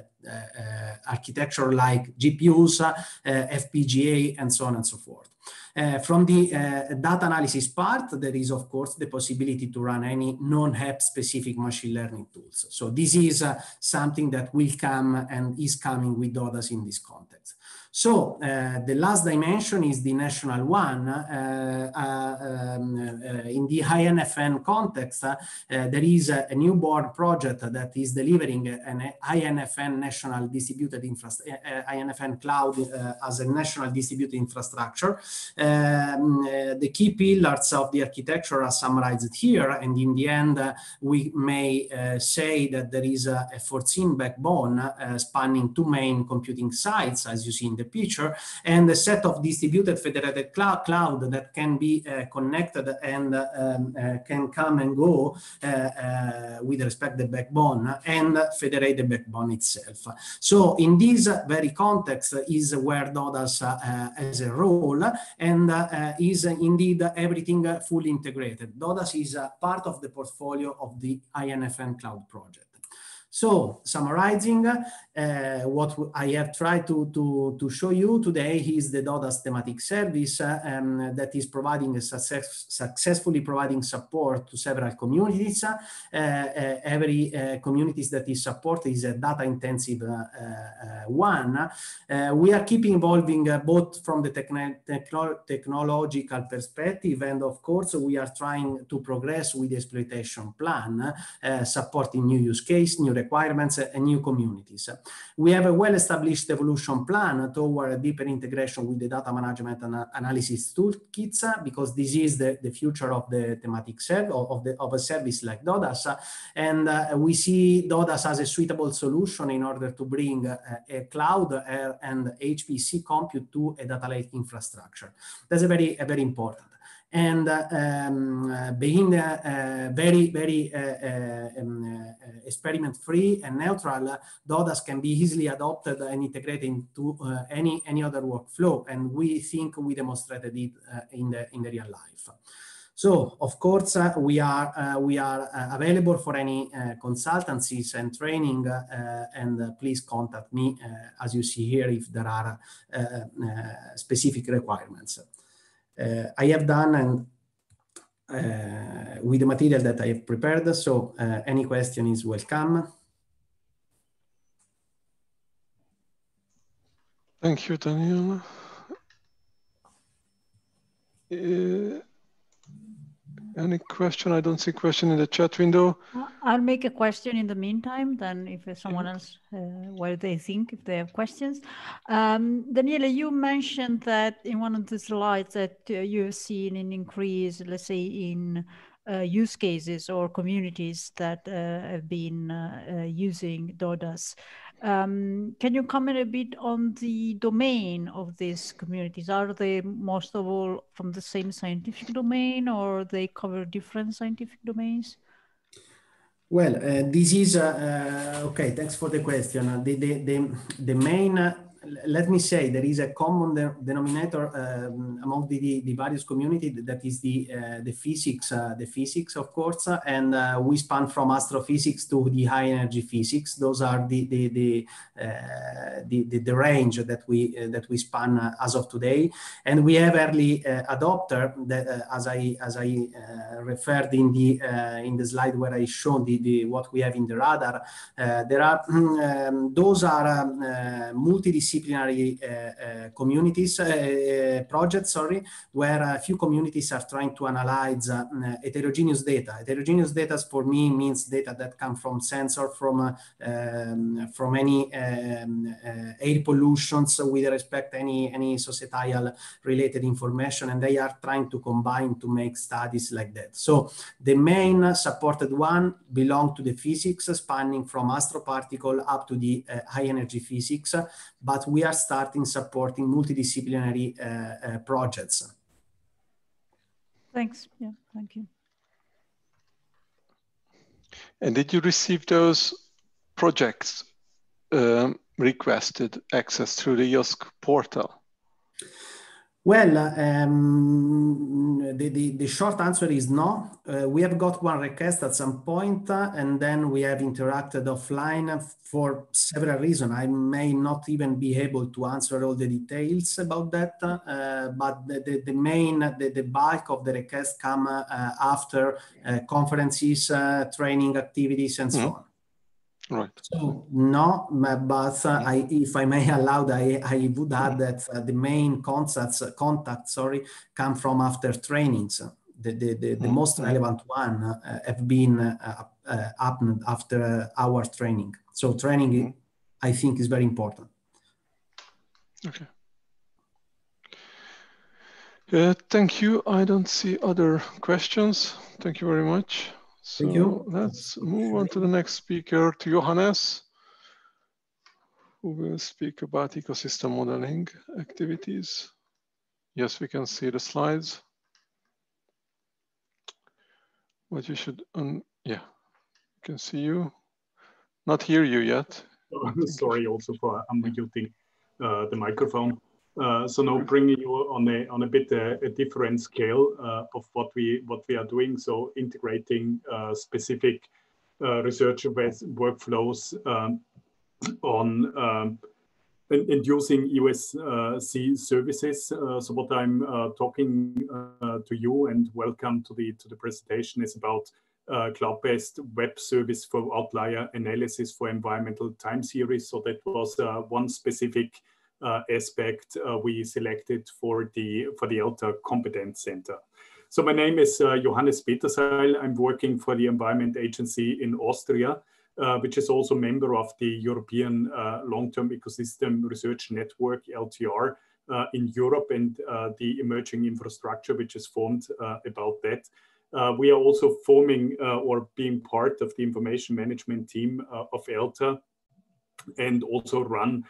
architecture like GPUs, FPGA, and so on and so forth. Uh, from the uh, data analysis part, there is, of course, the possibility to run any non-HEP specific machine learning tools. So this is uh, something that will come and is coming with others in this context. So uh, the last dimension is the national one. Uh, uh, um, uh, in the INFN context, uh, there is a, a, newborn project that is delivering an INFN national distributed infrastructure, INFN cloud as a national distributed infrastructure. Um, the key pillars of the architecture are summarized here, and in the end, we may say that there is a, a 14 backbone spanning two main computing sites, as you see in the picture, and a set of distributed federated cloud, cloud that can be uh, connected and um, uh, can come and go uh, uh, with respect the backbone and federate the backbone itself. So in this very context is where DODAS has a role and is indeed everything fully integrated. DODAS is a part of the portfolio of the INFN cloud project. So summarizing, uh, what I have tried to, to, to show you today is the DODAS thematic service uh, um, that is providing success, successfully providing support to several communities. Uh, uh every uh, communities that is supported is a data intensive uh, one. we are keeping evolving both from the techn techno technological perspective and of course we are trying to progress with the exploitation plan, supporting new use case, new requirements and new communities. We have a well-established evolution plan toward a deeper integration with the data management and analysis toolkits because this is the, the future of the thematic serve of, the, of a service like DODAS. And uh, we see DODAS as a suitable solution in order to bring uh, a cloud uh, and HPC compute to a data lake infrastructure. That's a very, a very important and um, being uh, very, very uh, um, experiment free and neutral, DODAS can be easily adopted and integrated into any, any other workflow. And we think we demonstrated it in, the, in the real life. So, of course, uh, we are uh, we are uh, available for any consultancies and training, and please contact me, as you see here, if there are specific requirements. Uh, I have done and uh, with the material that I have prepared. So uh, any question is welcome. Thank you, Daniel. Uh, any question? I don't see question in the chat window. I'll make a question in the meantime, then if someone else, uh, what they think, if they have questions. Um, Daniele, you mentioned that in one of the slides that uh, you've seen an increase, let's say, in uh, use cases or communities that uh, have been uh, uh, using DODAS. Um, can you comment a bit on the domain of these communities? Are they most of all from the same scientific domain or they cover different scientific domains? Well, uh, this is, uh, uh, okay, thanks for the question. The, the, the, the main let me say there is a common de denominator um, among the, the, various communities that is the uh, the physics uh, the physics of course and uh, we span from astrophysics to the high energy physics. Those are the the the, uh, the, the, the, range that we uh, that we span uh, as of today. And we have early adopter that as I as I referred in the in the slide where I showed the, the what we have in the radar there are um, those are um, multidisciplinary multidisciplinary uh, uh, communities, uh, projects, sorry, where a few communities are trying to analyze heterogeneous data. Heterogeneous data for me means data that come from sensor, from um, from any um, air pollutions with respect to any any societal related information, and they are trying to combine to make studies like that. So the main supported one belong to the physics spanning from astroparticle up to the uh, high energy physics, but but we are starting supporting multidisciplinary uh, uh, projects. Thanks. Yeah, thank you. And did you receive those projects um, requested access through the EOSC portal? Well, um, the, the, the, short answer is no. Uh, we have got one request at some point, uh, and then we have interacted offline for several reasons. I may not even be able to answer all the details about that, uh, but the, the, the, main, the, the bulk of the request come uh, after uh, conferences, uh, training activities, and so mm -hmm. on. Right. So no, but uh, I, if I may allow, I, I would add that uh, the main contacts, uh, contacts, sorry, come from after trainings. The, the, the, the most mm-hmm. relevant one uh, have been uh, uh, happened after our training. So training, mm -hmm. I think, is very important. Okay. Uh, thank you. I don't see other questions. Thank you very much. So Thank you. let's move on to the next speaker, to Johannes, who will speak about ecosystem modeling activities. Yes, we can see the slides. But you should, um, yeah, we can see you. Not hear you yet. Sorry also for unmuting uh, the microphone. Uh, so now bringing you on a on a bit uh, a different scale uh, of what we what we are doing. So integrating uh, specific research workflows um, on um, and, using EOSC services. Uh, so what I'm uh, talking uh, to you and welcome to the to the presentation is about uh, cloud-based web service for outlier analysis for environmental time series. So that was uh, one specific uh, aspect we selected for the for the eLTER Competence Center. So my name is Johannes Peterseil. I'm working for the Environment Agency in Austria. Uh, which is also a member of the European uh, Long-Term Ecosystem Research Network, LTER, uh, in Europe and the emerging infrastructure which is formed about that. we are also forming or being part of the information management team of eLTER and also run uh,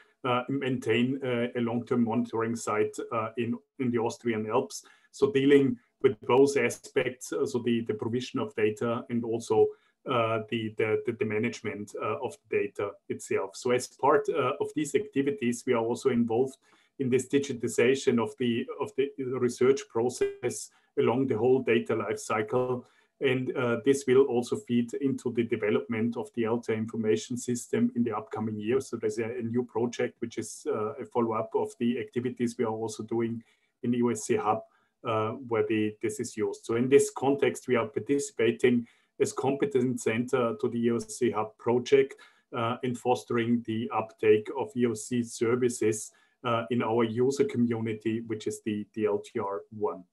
maintain uh, a long-term monitoring site uh, in, in the Austrian Alps. So dealing with both aspects, so the, provision of data and also uh, the, management uh, of data itself. So as part uh, of these activities, we are also involved in this digitization of the, of the research process along the whole data life cycle. And uh, this will also feed into the development of the eLTER information system in the upcoming years. So there's a, a new project, which is uh, a follow-up of the activities we are also doing in the EOSC Hub, uh, where the, this is used. So in this context, we are participating as competence center to the EOSC Hub project uh, in fostering the uptake of EOSC services uh, in our user community, which is the, the LTR1.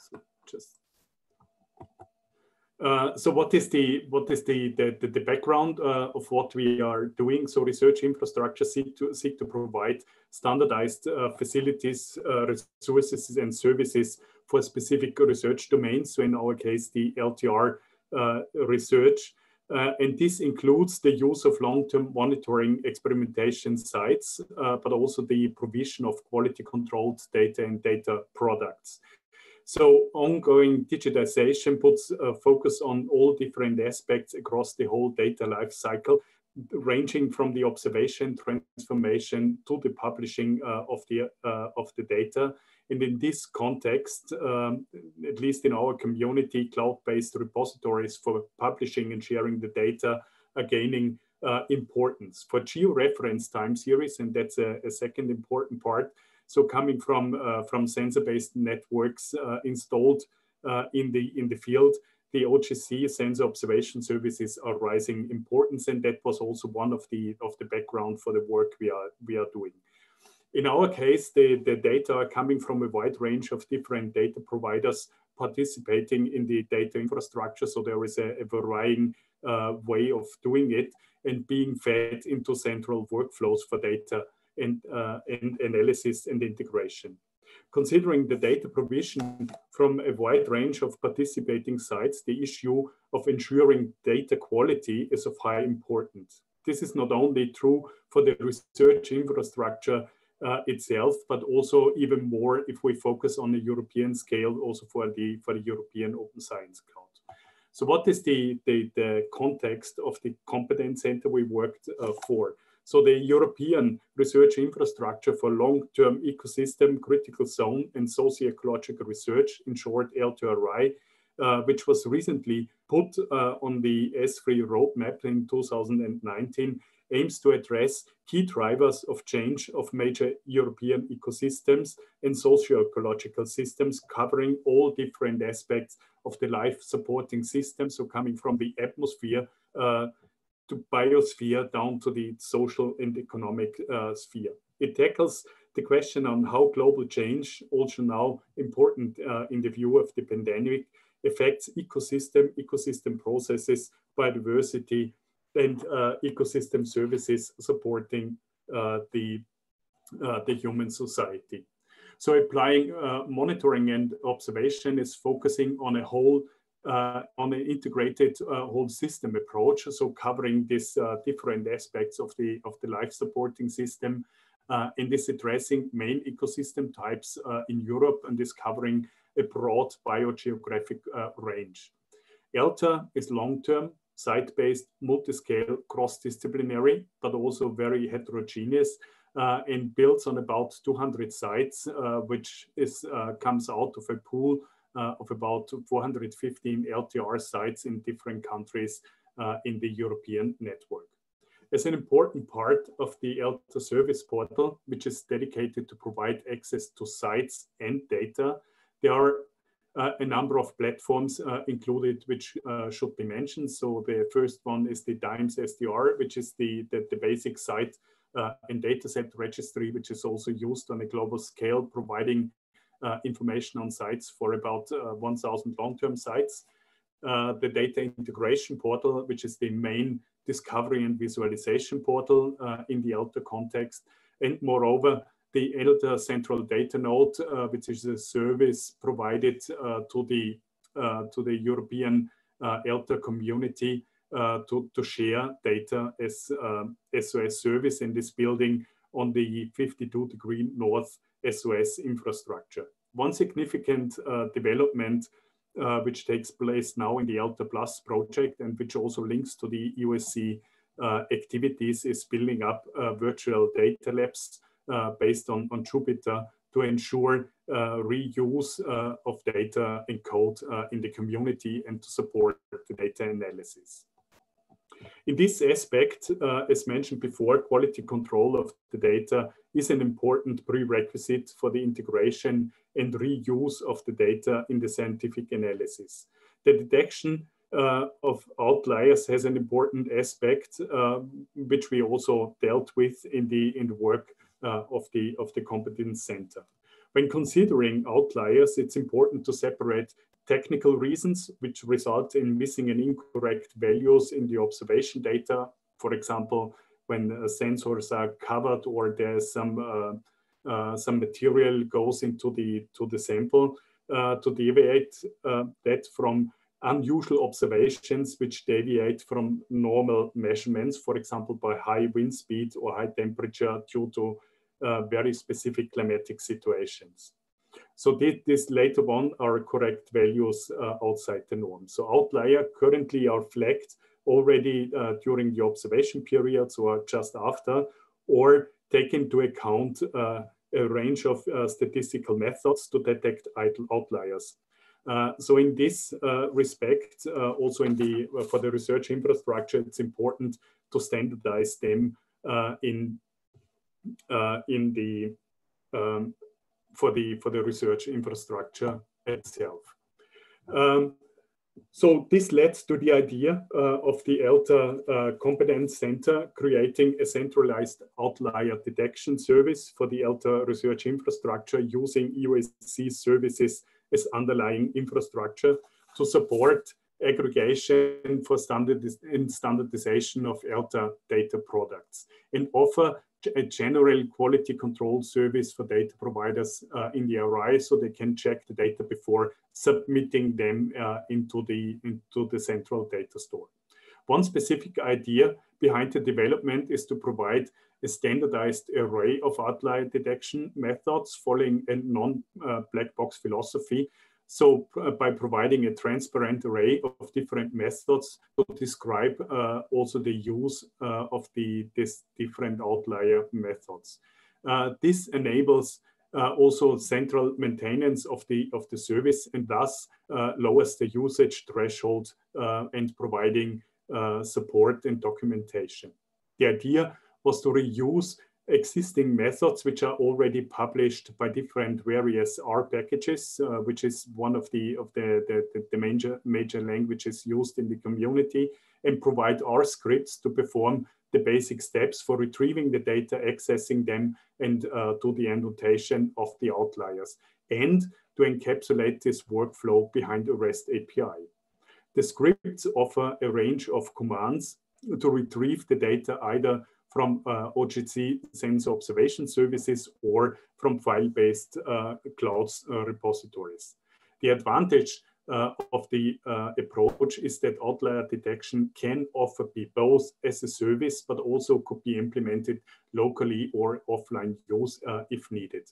So just uh, so what is the what is the the, the background uh, of what we are doing? So research infrastructure seek to seek to provide standardized uh, facilities, uh, resources, and services for specific research domains. So in our case, the LTER uh, research. And this includes the use of long-term monitoring experimentation sites, but also the provision of quality controlled data and data products. So ongoing digitization puts a focus on all different aspects across the whole data life cycle, ranging from the observation, transformation to the publishing uh, of, the, uh, of the data. And in this context, um, at least in our community, cloud-based repositories for publishing and sharing the data are gaining uh, importance. For georeference time series, and that's a, a second important part, so coming from, uh, from sensor-based networks uh, installed uh, in, the, in the field, the OGC sensor observation services are rising importance, and that was also one of the, of the background for the work we are, we are doing. In our case, the, the data are coming from a wide range of different data providers participating in the data infrastructure. So there is a, a varying uh, way of doing it and being fed into central workflows for data and, uh, and analysis and integration. Considering the data provision from a wide range of participating sites, the issue of ensuring data quality is of high importance. This is not only true for the research infrastructure uh, itself, but also even more if we focus on the European scale, also for the for the European Open Science Cloud. So, what is the the, the context of the competence center we worked uh, for? So, the European research infrastructure for long-term ecosystem, critical zone, and socio-ecological research, in short, eLTER RI, uh, which was recently put uh, on the ESFRI roadmap in 2019 aims to address key drivers of change of major European ecosystems and socio-ecological systems, covering all different aspects of the life supporting system. So coming from the atmosphere uh, to biosphere down to the social and economic uh, sphere. It tackles the question on how global change, also now important uh, in the view of the pandemic, affects ecosystem, ecosystem processes, biodiversity, and uh, ecosystem services supporting uh, the, uh, the human society. So applying monitoring and observation is focusing on a whole uh, on an integrated uh, whole system approach, so covering these uh, different aspects of the of the life supporting system, and this addressing main ecosystem types in Europe and is covering a broad biogeographic range. eLTER is long-term site-based, multi-scale, cross-disciplinary, but also very heterogeneous uh, and builds on about 200 sites, uh, which is uh, comes out of a pool uh, of about 415 LTER sites in different countries in the European network. As an important part of the eLTER service portal, which is dedicated to provide access to sites and data, there are uh, a number of platforms uh, included which uh, should be mentioned. So the first one is the DEIMS-SDR, which is the, the, the basic site uh, and dataset registry, which is also used on a global scale, providing uh, information on sites for about uh, 1,000 long-term sites. the data integration portal, which is the main discovery and visualization portal uh, in the eLTER context. And moreover, the eLTER Central Data Node, uh, which is a service provided uh, to the to the European eLTER community to, to share data as SOS service in this building on the 52 degree north SOS infrastructure. One significant uh, development uh, which takes place now in the eLTER Plus project and which also links to the EOSC uh, activities is building up uh, virtual data labs uh, based on, on Jupyter to ensure uh, reuse uh, of data and code in the community and to support the data analysis. In this aspect, uh, as mentioned before, quality control of the data is an important prerequisite for the integration and reuse of the data in the scientific analysis. The detection uh, of outliers has an important aspect, uh, which we also dealt with in the, in the work uh, of, the, of the competence center. When considering outliers, it's important to separate technical reasons, which result in missing and incorrect values in the observation data. For example, when uh, sensors are covered or there's some uh, uh, some material goes into the to the sample uh, to deviate uh, that from unusual observations which deviate from normal measurements, for example, by high wind speed or high temperature due to uh, very specific climatic situations. So this later on are correct values uh, outside the norm. So outlier currently are flagged already uh, during the observation periods or just after, or take into account uh, a range of uh, statistical methods to detect outliers. Uh, so in this uh, respect, also in the for the research infrastructure, it's important to standardize them in in the um, for the for the research infrastructure itself. Um, so this led to the idea uh, of the eLTER uh, Competence Center creating a centralized outlier detection service for the eLTER research infrastructure using EOSC services as underlying infrastructure to support aggregation for standardiz standardization of eLTER data products and offer a general quality control service for data providers uh, in the RI so they can check the data before submitting them uh, into, the, into the central data store. One specific idea behind the development is to provide a standardized array of outlier detection methods following a non-black uh, box philosophy so uh, by providing a transparent array of different methods to describe uh, also the use uh, of the this different outlier methods. Uh, this enables uh, also central maintenance of the of the service and thus uh, lowers the usage threshold and providing support and documentation. The idea was to reuse existing methods which are already published by different various R packages, uh, which is one of the of the, the, the, major major languages used in the community, and provide R scripts to perform the basic steps for retrieving the data, accessing them, and uh, do the annotation of the outliers, and to encapsulate this workflow behind a REST API. The scripts offer a range of commands to retrieve the data either from uh, OGC sensor observation services or from file-based uh, cloud uh, repositories. The advantage uh, of the uh, approach is that outlier detection can offer be both as a service, but also could be implemented locally or offline use if needed.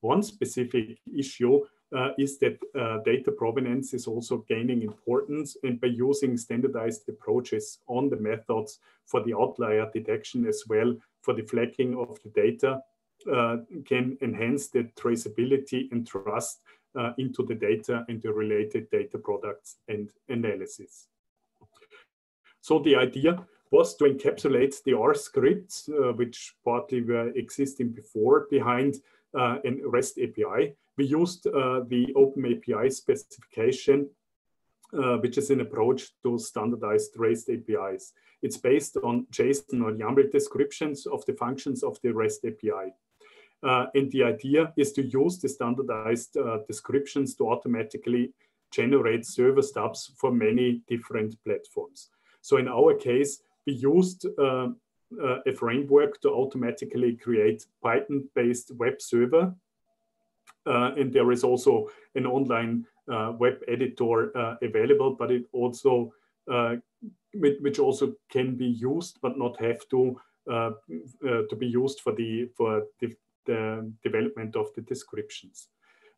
One specific issue uh, is that uh, data provenance is also gaining importance and by using standardized approaches on the methods for the outlier detection as well for the flagging of the data uh, can enhance the traceability and trust uh, into the data and the related data products and analysis. So the idea was to encapsulate the R scripts, uh, which partly were existing before behind uh, an REST API. We used uh, the Open API specification, uh, which is an approach to standardized REST APIs. It's based on JSON or YAML descriptions of the functions of the REST API. Uh, and the idea is to use the standardized uh, descriptions to automatically generate server stubs for many different platforms. So in our case, we used uh, uh, a framework to automatically create Python-based web server. Uh, and there is also an online uh, web editor uh, available, but it also which also can be used but not have to to be used for the for the, the development of the descriptions.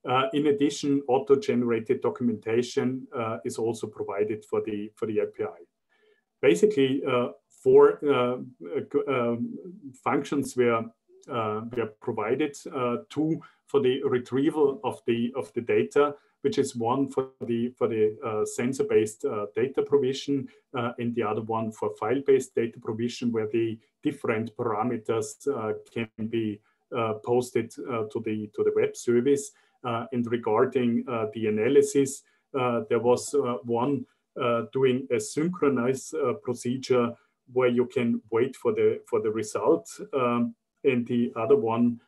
Uh, in addition, auto-generated documentation uh, is also provided for the for the API. Basically, uh, four um, functions were were provided. Two for the retrieval of the of the data, which is one for the for the uh, sensor-based uh, data provision, uh, and the other one for file-based data provision, where the different parameters can be posted to the to the web service. Uh, and regarding uh, the analysis, uh, there was one doing a synchronized procedure where you can wait for the for the result, um, and the other one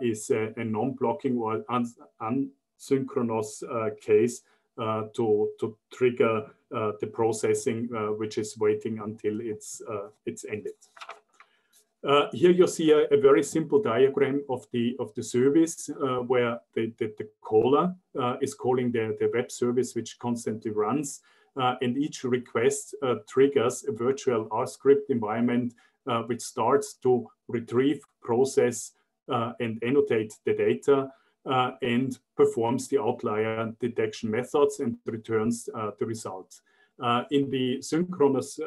is a, a non-blocking or un unsynchronous case uh, to to trigger uh, the processing, uh, which is waiting until it's it's ended. Uh, here you see a, a, very simple diagram of the of the service uh, where the, the, the caller uh, is calling the, the web service which constantly runs uh, and each request uh, triggers a virtual R script environment uh, which starts to retrieve, process Uh, and annotate the data uh, and performs the outlier detection methods and returns uh, the results. in the synchronous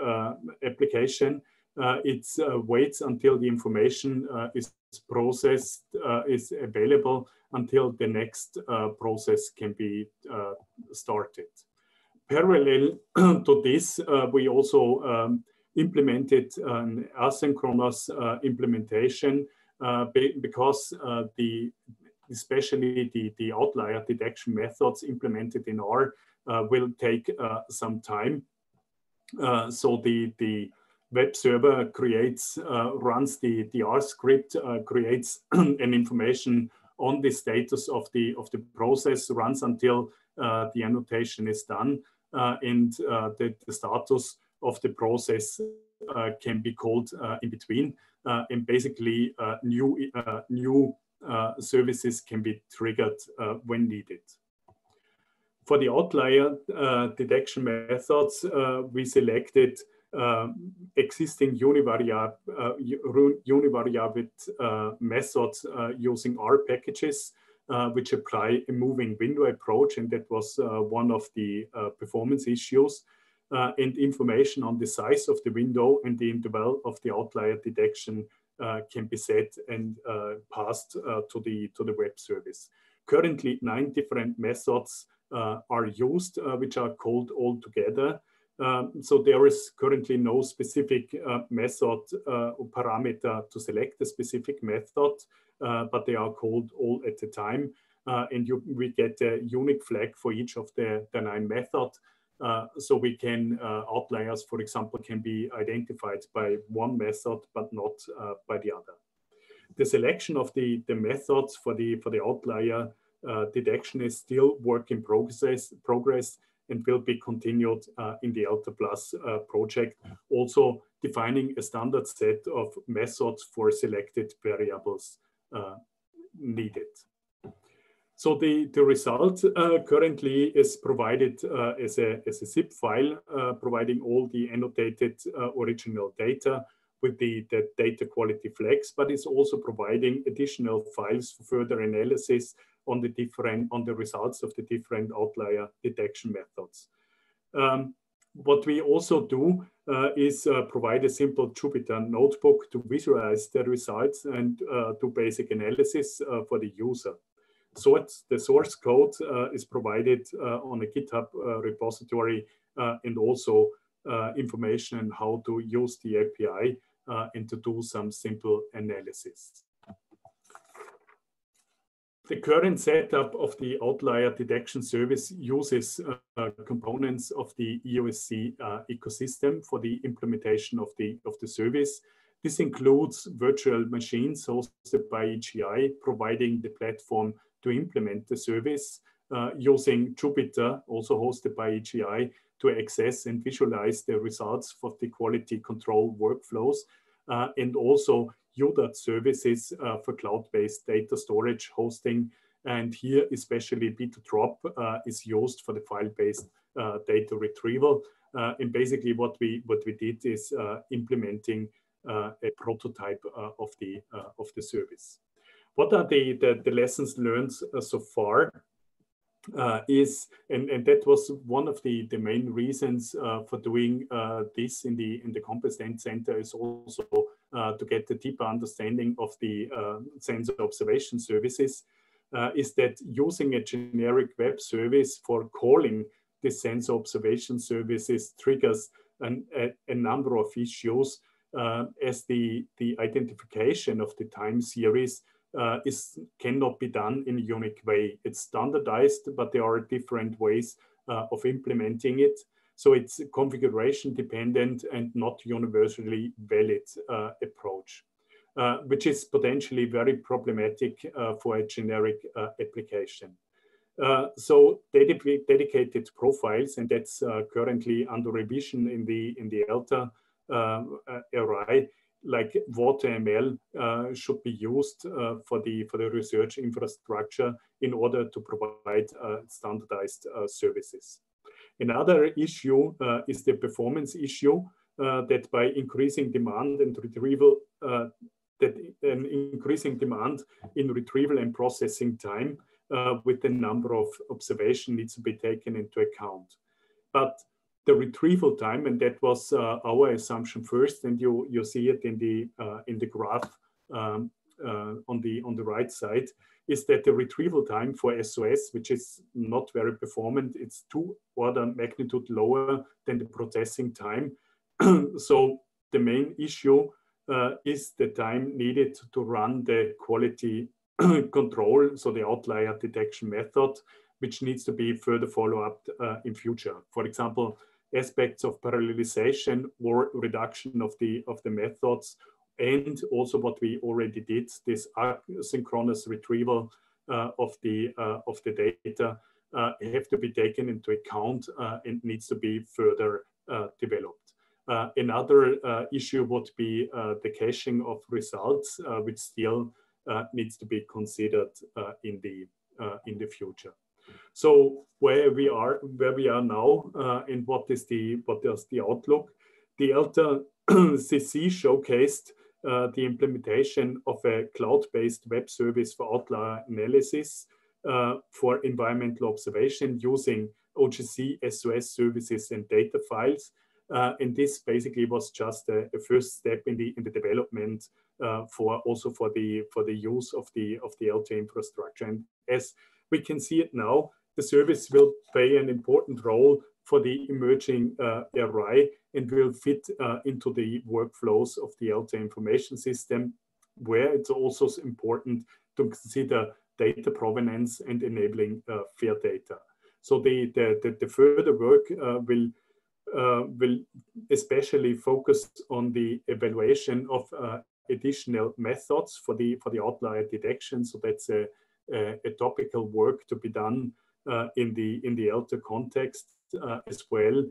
application, uh, it uh, waits until the information uh, is processed, is available until the next process can be started. Parallel to this, we also um, implemented an asynchronous implementation because the especially the, the outlier detection methods implemented in R uh, will take uh, some time. Uh, so the, the web server creates, uh, runs the, the R script, uh, creates an information on the status of the, of the process, runs until uh, the annotation is done, uh, and uh, the, the, status of the process uh, can be called in between. And basically, new, new services can be triggered when needed. For the outlier detection methods, we selected uh, existing univariate, uh, univariate uh, methods uh, using R packages, uh, which apply a moving window approach. And that was one of the performance issues. And information on the size of the window and the interval of the outlier detection can be set and passed to, the, to the web service. Currently, nine different methods are used, which are called all together. Um, so there is currently no specific uh, method uh, or parameter to select a specific method, uh, but they are called all at a time. Uh, and you, we get a unique flag for each of the, the nine methods. Uh, so we can, uh, outliers, for example, can be identified by one method, but not by the other. The selection of the, the methods for the, for the outlier detection is still work in progress, progress and will be continued uh, in the eLTER Plus uh, project, also defining a standard set of methods for selected variables uh, needed. So the, the result uh, currently is provided uh, as, a, as a zip file, uh, providing all the annotated original data with the, the data quality flags, but it's also providing additional files for further analysis on the different on the results of the different outlier detection methods. Um, what we also do uh, is uh, provide a simple Jupyter notebook to visualize the results and uh, do basic analysis uh, for the user. So the source code uh, is provided uh, on a GitHub repository and also information on how to use the API and to do some simple analysis. The current setup of the outlier detection service uses uh, components of the EOSC uh, ecosystem for the implementation of the, of the service. This includes virtual machines hosted by EGI, providing the platform to implement the service, uh, using Jupyter, also hosted by EGI, to access and visualize the results of the quality control workflows, uh, and also EUDAT services uh, for cloud-based data storage hosting. And here, especially B2Drop uh, is used for the file-based uh, data retrieval. Uh, and basically what we what we did is uh, implementing a prototype of the of the service. What are the, the, the lessons learned so far? uh, is, and, and that was one of the, the main reasons uh, for doing uh, this in the in the competence center is also uh, to get a deeper understanding of the uh, sensor observation services, uh, is that using a generic web service for calling the sensor observation services triggers an, a, a number of issues as the, the identification of the time series uh, is cannot be done in a unique way. It's standardized, but there are different ways uh, of implementing it. So it's configuration dependent and not universally valid uh, approach, uh, which is potentially very problematic uh, for a generic uh, application. so dedic dedicated profiles, and that's currently under revision in the in the eLTER RI, like WaterML uh, should be used uh, for the for the research infrastructure in order to provide uh, standardized uh, services. Another issue uh, is the performance issue uh, that by increasing demand and retrieval that an increasing demand in retrieval and processing time with the number of observation needs to be taken into account. But the retrieval time, and that was uh, our assumption first, and you you see it in the uh, in the graph um, uh, on the on the right side, is that the retrieval time for SOS, which is not very performant, it's two order magnitude lower than the processing time. so the main issue uh, is the time needed to run the quality control, so the outlier detection method, which needs to be further follow up uh, in future. For example, aspects of parallelization or reduction of the of the methods. And also what we already did this asynchronous retrieval uh, of the uh, of the data uh, have to be taken into account uh, and needs to be further uh, developed. Another issue would be the caching of results which still needs to be considered in the in the future so where we are, where we are now, uh, and what is the what is the outlook? The eLTER CC showcased uh, the implementation of a cloud-based web service for outlier analysis uh, for environmental observation using OGC SOS services and data files. Uh, and this basically was just a, a, first step in the in the development uh, for also for the for the use of the of the eLTER infrastructure. And as we can see it now. The service will play an important role for the emerging uh, RI and will fit uh, into the workflows of the eLTER information system, where it's also important to consider data provenance and enabling uh, fair data. So the, the, the, the further work uh, will uh, will especially focus on the evaluation of uh, additional methods for the for the outlier detection. So that's a uh, a topical work to be done uh, in the in the eLTER context uh, as well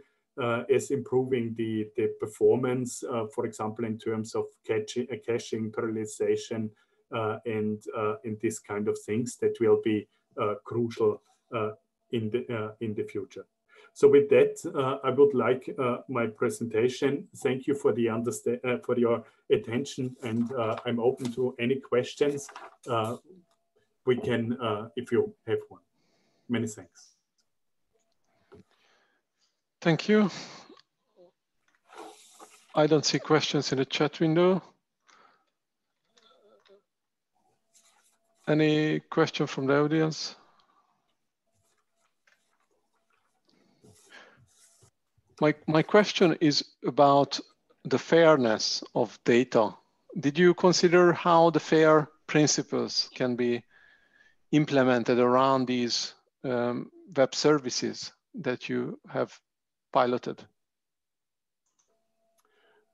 as improving the, the performance, for example, in terms of caching, caching parallelization, and in this kind of things that will be crucial in the in the future. So with that, uh, I would like uh, my presentation. Thank you for the understand uh, for your attention, and I'm open to any questions we can, uh, if you have one. Many thanks. Thank you. I don't see questions in the chat window. Any question from the audience? My, my question is about the fairness of data. Did you consider how the FAIR principles can be implemented around these um, web services that you have piloted?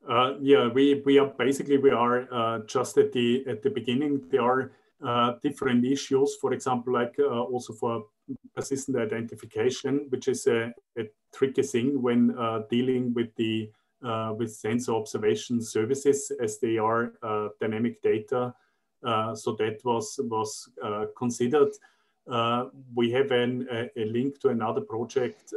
Uh, yeah, we we are basically we are uh, just at the at the beginning. There are uh, different issues, for example, like uh, also for persistent identification, which is a, a tricky thing when uh, dealing with the uh, with sensor observation services as they are dynamic data. So that was was considered. we have an, a, a, link to another project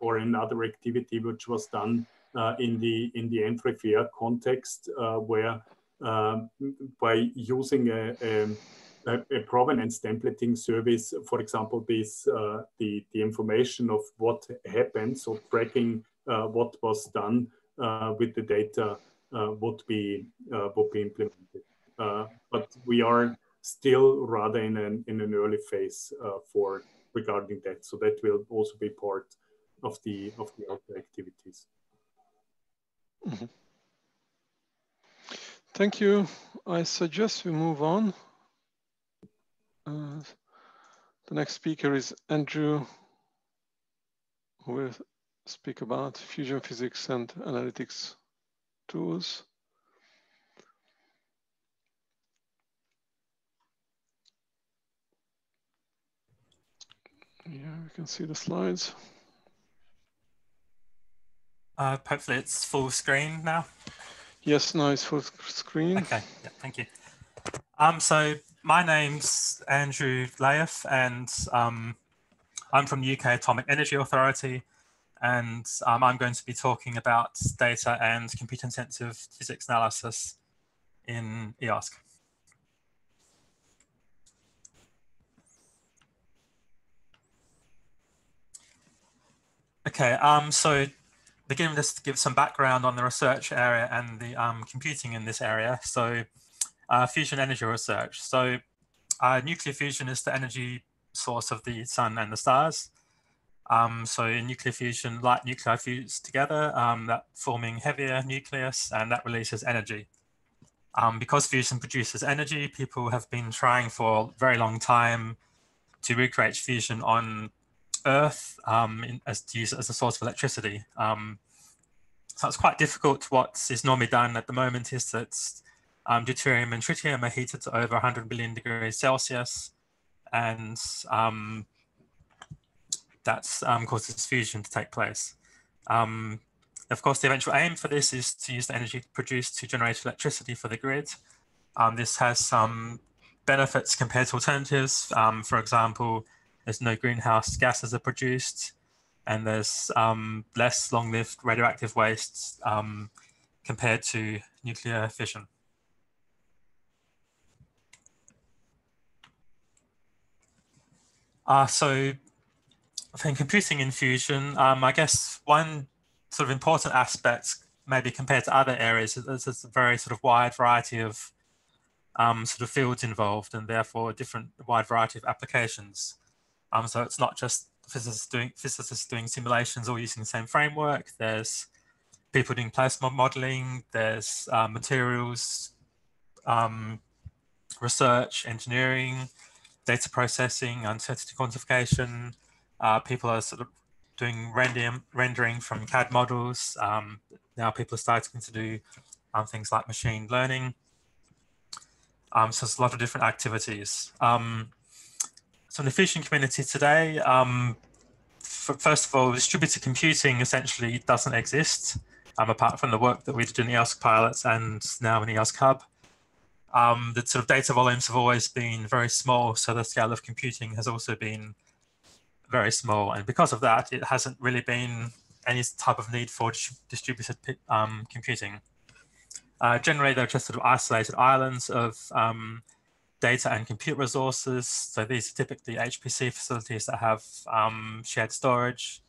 or another activity which was done uh, in the in the ENVRI-FAIR context, uh, where um, by using a, a, a, provenance templating service, for example, this uh, the the information of what happened, so tracking what was done with the data would be would be implemented. But we are still rather in an in an early phase for regarding that. So that will also be part of the of the other activities. Mm -hmm. Thank you. I suggest we move on. Uh, the next speaker is Andrew, who will speak about fusion physics and analytics tools. Yeah, we can see the slides. Uh, hopefully it's full screen now. Yes, no, it's full screen. Okay, yeah, thank you. Um, so my name's Andrew Lahiff and um, I'm from the UK Atomic Energy Authority and um, I'm going to be talking about data and compute-intensive physics analysis in EOSC. Okay, um, so beginning just to give some background on the research area and the um, computing in this area. So uh, fusion energy research. So uh, nuclear fusion is the energy source of the sun and the stars. Um, so in nuclear fusion, light nuclei fuse together, um, that forming heavier nucleus, and that releases energy. Um, because fusion produces energy, people have been trying for a very long time to recreate fusion on Earth um, in, as to use it as a source of electricity. Um, so it's quite difficult. What is normally done at the moment is that um, deuterium and tritium are heated to over 100 billion degrees Celsius, and um, that um, causes fusion to take place. Um, of course, the eventual aim for this is to use the energy produced to generate electricity for the grid. this has some benefits compared to alternatives. for example, there's no greenhouse gases are produced, and there's um, less long-lived radioactive wastes um, compared to nuclear fission. Uh, so in computing in fusion, um, I guess one sort of important aspect, maybe compared to other areas, is there's a very sort of wide variety of um, sort of fields involved and therefore a different wide variety of applications. Um, so it's not just physicists doing physicists doing simulations all using the same framework. There's people doing plasma modeling. There's uh, materials um, research, engineering, data processing, uncertainty quantification. Uh, people are sort of doing rendering, rendering from CAD models. Um, now people are starting to do um, things like machine learning. Um, so it's a lot of different activities. Um, so in the fusion community today, um, first of all, distributed computing essentially doesn't exist, um, apart from the work that we did in EOSC pilots and now in EOSC Hub. Um, the sort of data volumes have always been very small, so the scale of computing has also been very small. And because of that, it hasn't really been any type of need for distributed um, computing. Uh, generally, they're just sort of isolated islands of um, data and compute resources. So these are typically HPC facilities that have um, shared storage.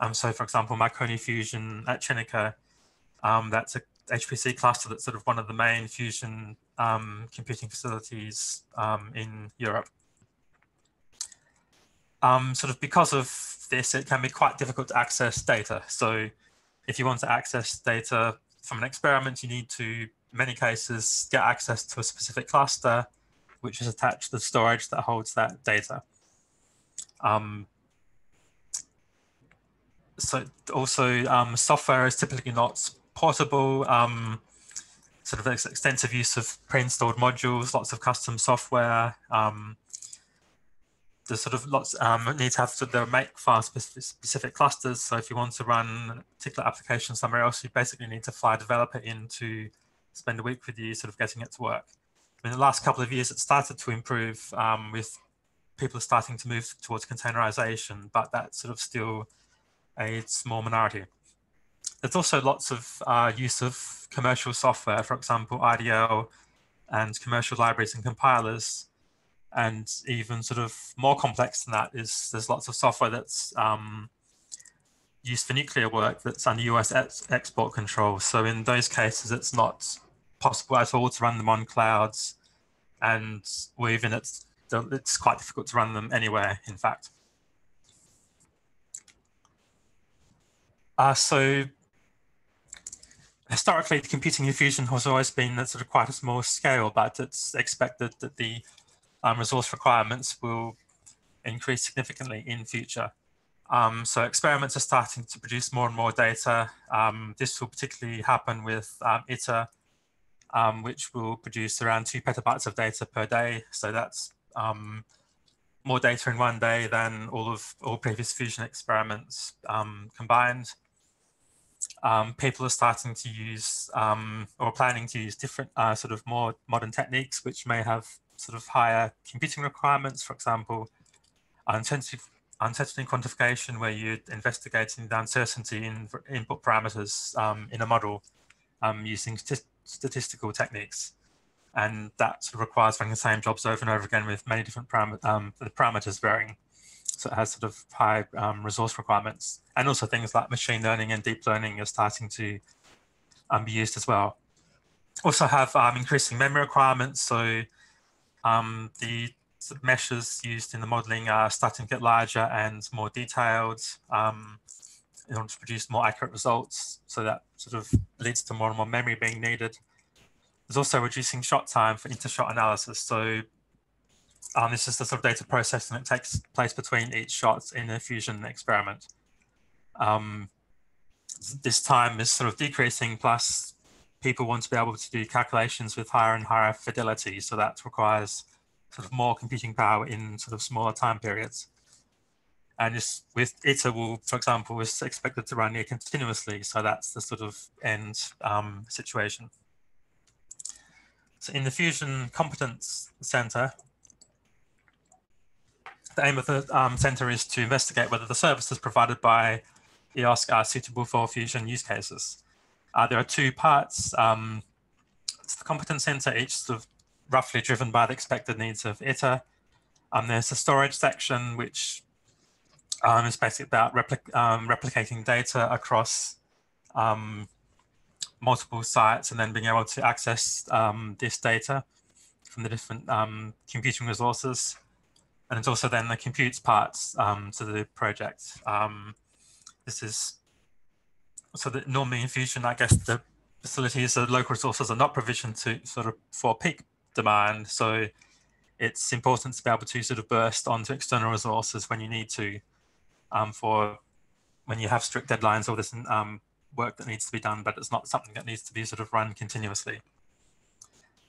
Um, so for example, Marconi Fusion at CINECA, um, that's a HPC cluster that's sort of one of the main fusion um, computing facilities um, in Europe. Um, sort of because of this, it can be quite difficult to access data. So if you want to access data from an experiment, you need to, in many cases, get access to a specific cluster, which is attached to the storage that holds that data. Um, so also um, software is typically not portable. Um, sort of extensive use of pre-installed modules, lots of custom software. Um, there's sort of lots um, need to have sort of make file specific clusters. So if you want to run a particular application somewhere else, you basically need to fly a developer in to spend a week with you, sort of getting it to work. In the last couple of years, it started to improve um, with people starting to move towards containerization, but that's sort of still a small minority. There's also lots of uh, use of commercial software, for example, IDL and commercial libraries and compilers. And even sort of more complex than that is there's lots of software that's um, used for nuclear work that's under US ex export control. So in those cases, it's not possible at all to run them on clouds. And or even it's, it's quite difficult to run them anywhere, in fact. Uh, so historically, the computing in fusion has always been at sort of quite a small scale, but it's expected that the um, resource requirements will increase significantly in future. Um, so experiments are starting to produce more and more data. Um, this will particularly happen with um, ITER, um, which will produce around two petabytes of data per day. So that's um, more data in one day than all of all previous fusion experiments combined um, people are starting to use um, or planning to use different uh, sort of more modern techniques, which may have sort of higher computing requirements. For example, uncertainty, uncertainty quantification, where you're investigating the uncertainty in input parameters um, in a model um, using st statistical techniques. And that sort of requires running the same jobs over and over again with many different param um, the parameters varying so it has sort of high um, resource requirements. And also things like machine learning and deep learning are starting to um, be used as well. Also have um, increasing memory requirements. So um, the meshes used in the modeling are starting to get larger and more detailed um, in order to produce more accurate results. So that sort of leads to more and more memory being needed. There's also reducing shot time for inter-shot analysis. So um, this is the sort of data processing that takes place between each shot in a fusion experiment. Um, this time is sort of decreasing, plus people want to be able to do calculations with higher and higher fidelity. So that requires sort of more computing power in sort of smaller time periods. And just with ITER will, for example, is expected to run near continuously. So that's the sort of end um, situation. So in the Fusion Competence Center, the aim of the um, center is to investigate whether the services provided by EOSC are suitable for fusion use cases. Uh, there are two parts. Um, it's the competence center, each sort of roughly driven by the expected needs of ITER. Um, there's a storage section, which um, is basically about um, replicating data across um, multiple sites and then being able to access um, this data from the different computing resources and it's also then the computes parts um, to the project. Um, this is so that normally in Fusion, I guess the facilities, the local resources are not provisioned to sort of for peak demand. So it's important to be able to sort of burst onto external resources when you need to um, for when you have strict deadlines or this um, work that needs to be done, but it's not something that needs to be sort of run continuously.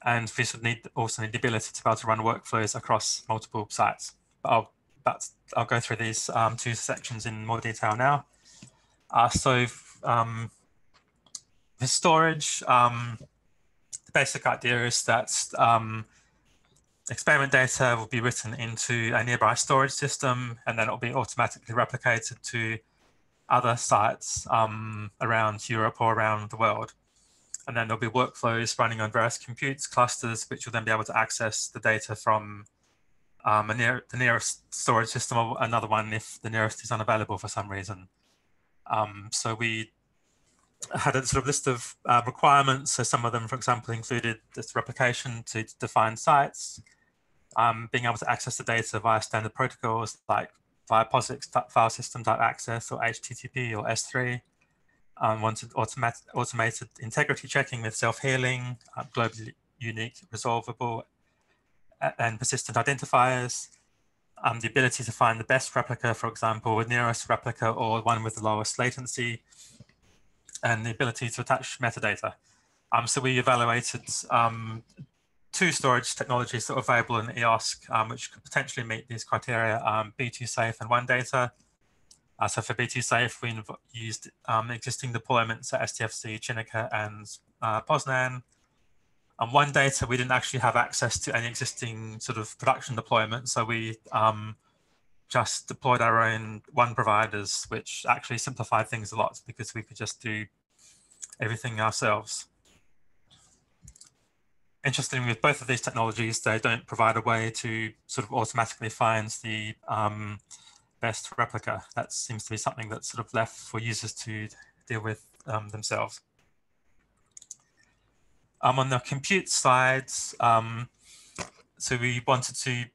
And this would need also need the ability to be able to run workflows across multiple sites. But I'll, that's, I'll go through these um, two sections in more detail now. Uh, so um, the storage, um, the basic idea is that um, experiment data will be written into a nearby storage system, and then it will be automatically replicated to other sites um, around Europe or around the world. And then there'll be workflows running on various computes clusters, which will then be able to access the data from um, near, the nearest storage system or another one if the nearest is unavailable for some reason. Um, so we had a sort of list of uh, requirements. So some of them, for example, included this replication to define sites, um, being able to access the data via standard protocols like via POSIX file system type access or HTTP or S3, um, wanted automated, automated integrity checking with self-healing, uh, globally unique, resolvable, and persistent identifiers, um, the ability to find the best replica, for example, with nearest replica or one with the lowest latency, and the ability to attach metadata. Um, so we evaluated um, two storage technologies that are available in EOSC, um, which could potentially meet these criteria, um, B2Safe and OneData. Uh, so for B2Safe, we used um, existing deployments at STFC, CINECA, and uh, Poznan. On OneData, we didn't actually have access to any existing sort of production deployment, so we um, just deployed our own one providers, which actually simplified things a lot because we could just do everything ourselves. Interestingly, with both of these technologies, they don't provide a way to sort of automatically find the um, best replica. That seems to be something that's sort of left for users to deal with um, themselves. Um, on the compute side, um, so we wanted to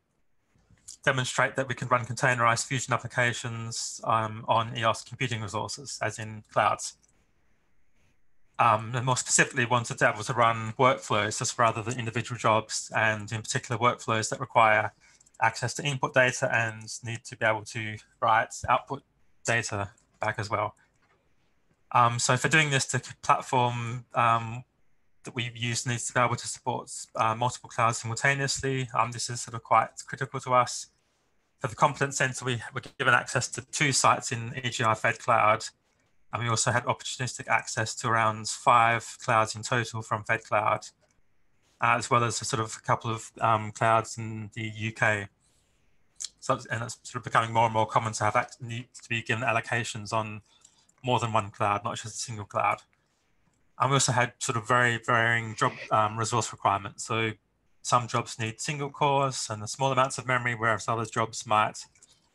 demonstrate that we can run containerized Fusion applications um, on EOSC computing resources, as in clouds. Um, and more specifically, wanted to be able to run workflows just rather than individual jobs, and in particular, workflows that require access to input data and need to be able to write output data back as well. Um, so for doing this, the platform um, that we use needs to be able to support uh, multiple clouds simultaneously. Um, this is sort of quite critical to us. For the Competence Center, we were given access to two sites in EGI Fed Cloud, and we also had opportunistic access to around five clouds in total from Fed Cloud, uh, as well as a sort of a couple of um, clouds in the UK. So, and it's sort of becoming more and more common to have to be given allocations on more than one cloud, not just a single cloud. And we also had sort of very varying job um, resource requirements. So some jobs need single cores and small amounts of memory, whereas other jobs might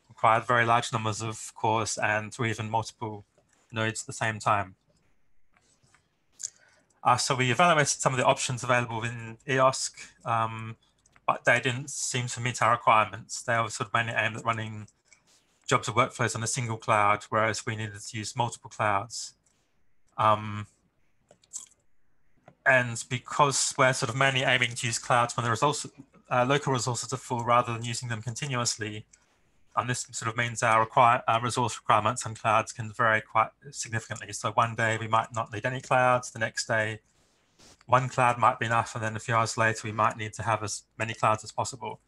require very large numbers of cores and or even multiple nodes at the same time. Uh, so we evaluated some of the options available in EOSC, um, but they didn't seem to meet our requirements. They were sort of mainly aimed at running jobs or workflows on a single cloud, whereas we needed to use multiple clouds. Um, and because we're sort of mainly aiming to use clouds when the results, uh, local resources are full rather than using them continuously, and this sort of means our, require, our resource requirements on clouds can vary quite significantly. So one day we might not need any clouds, the next day one cloud might be enough, and then a few hours later we might need to have as many clouds as possible.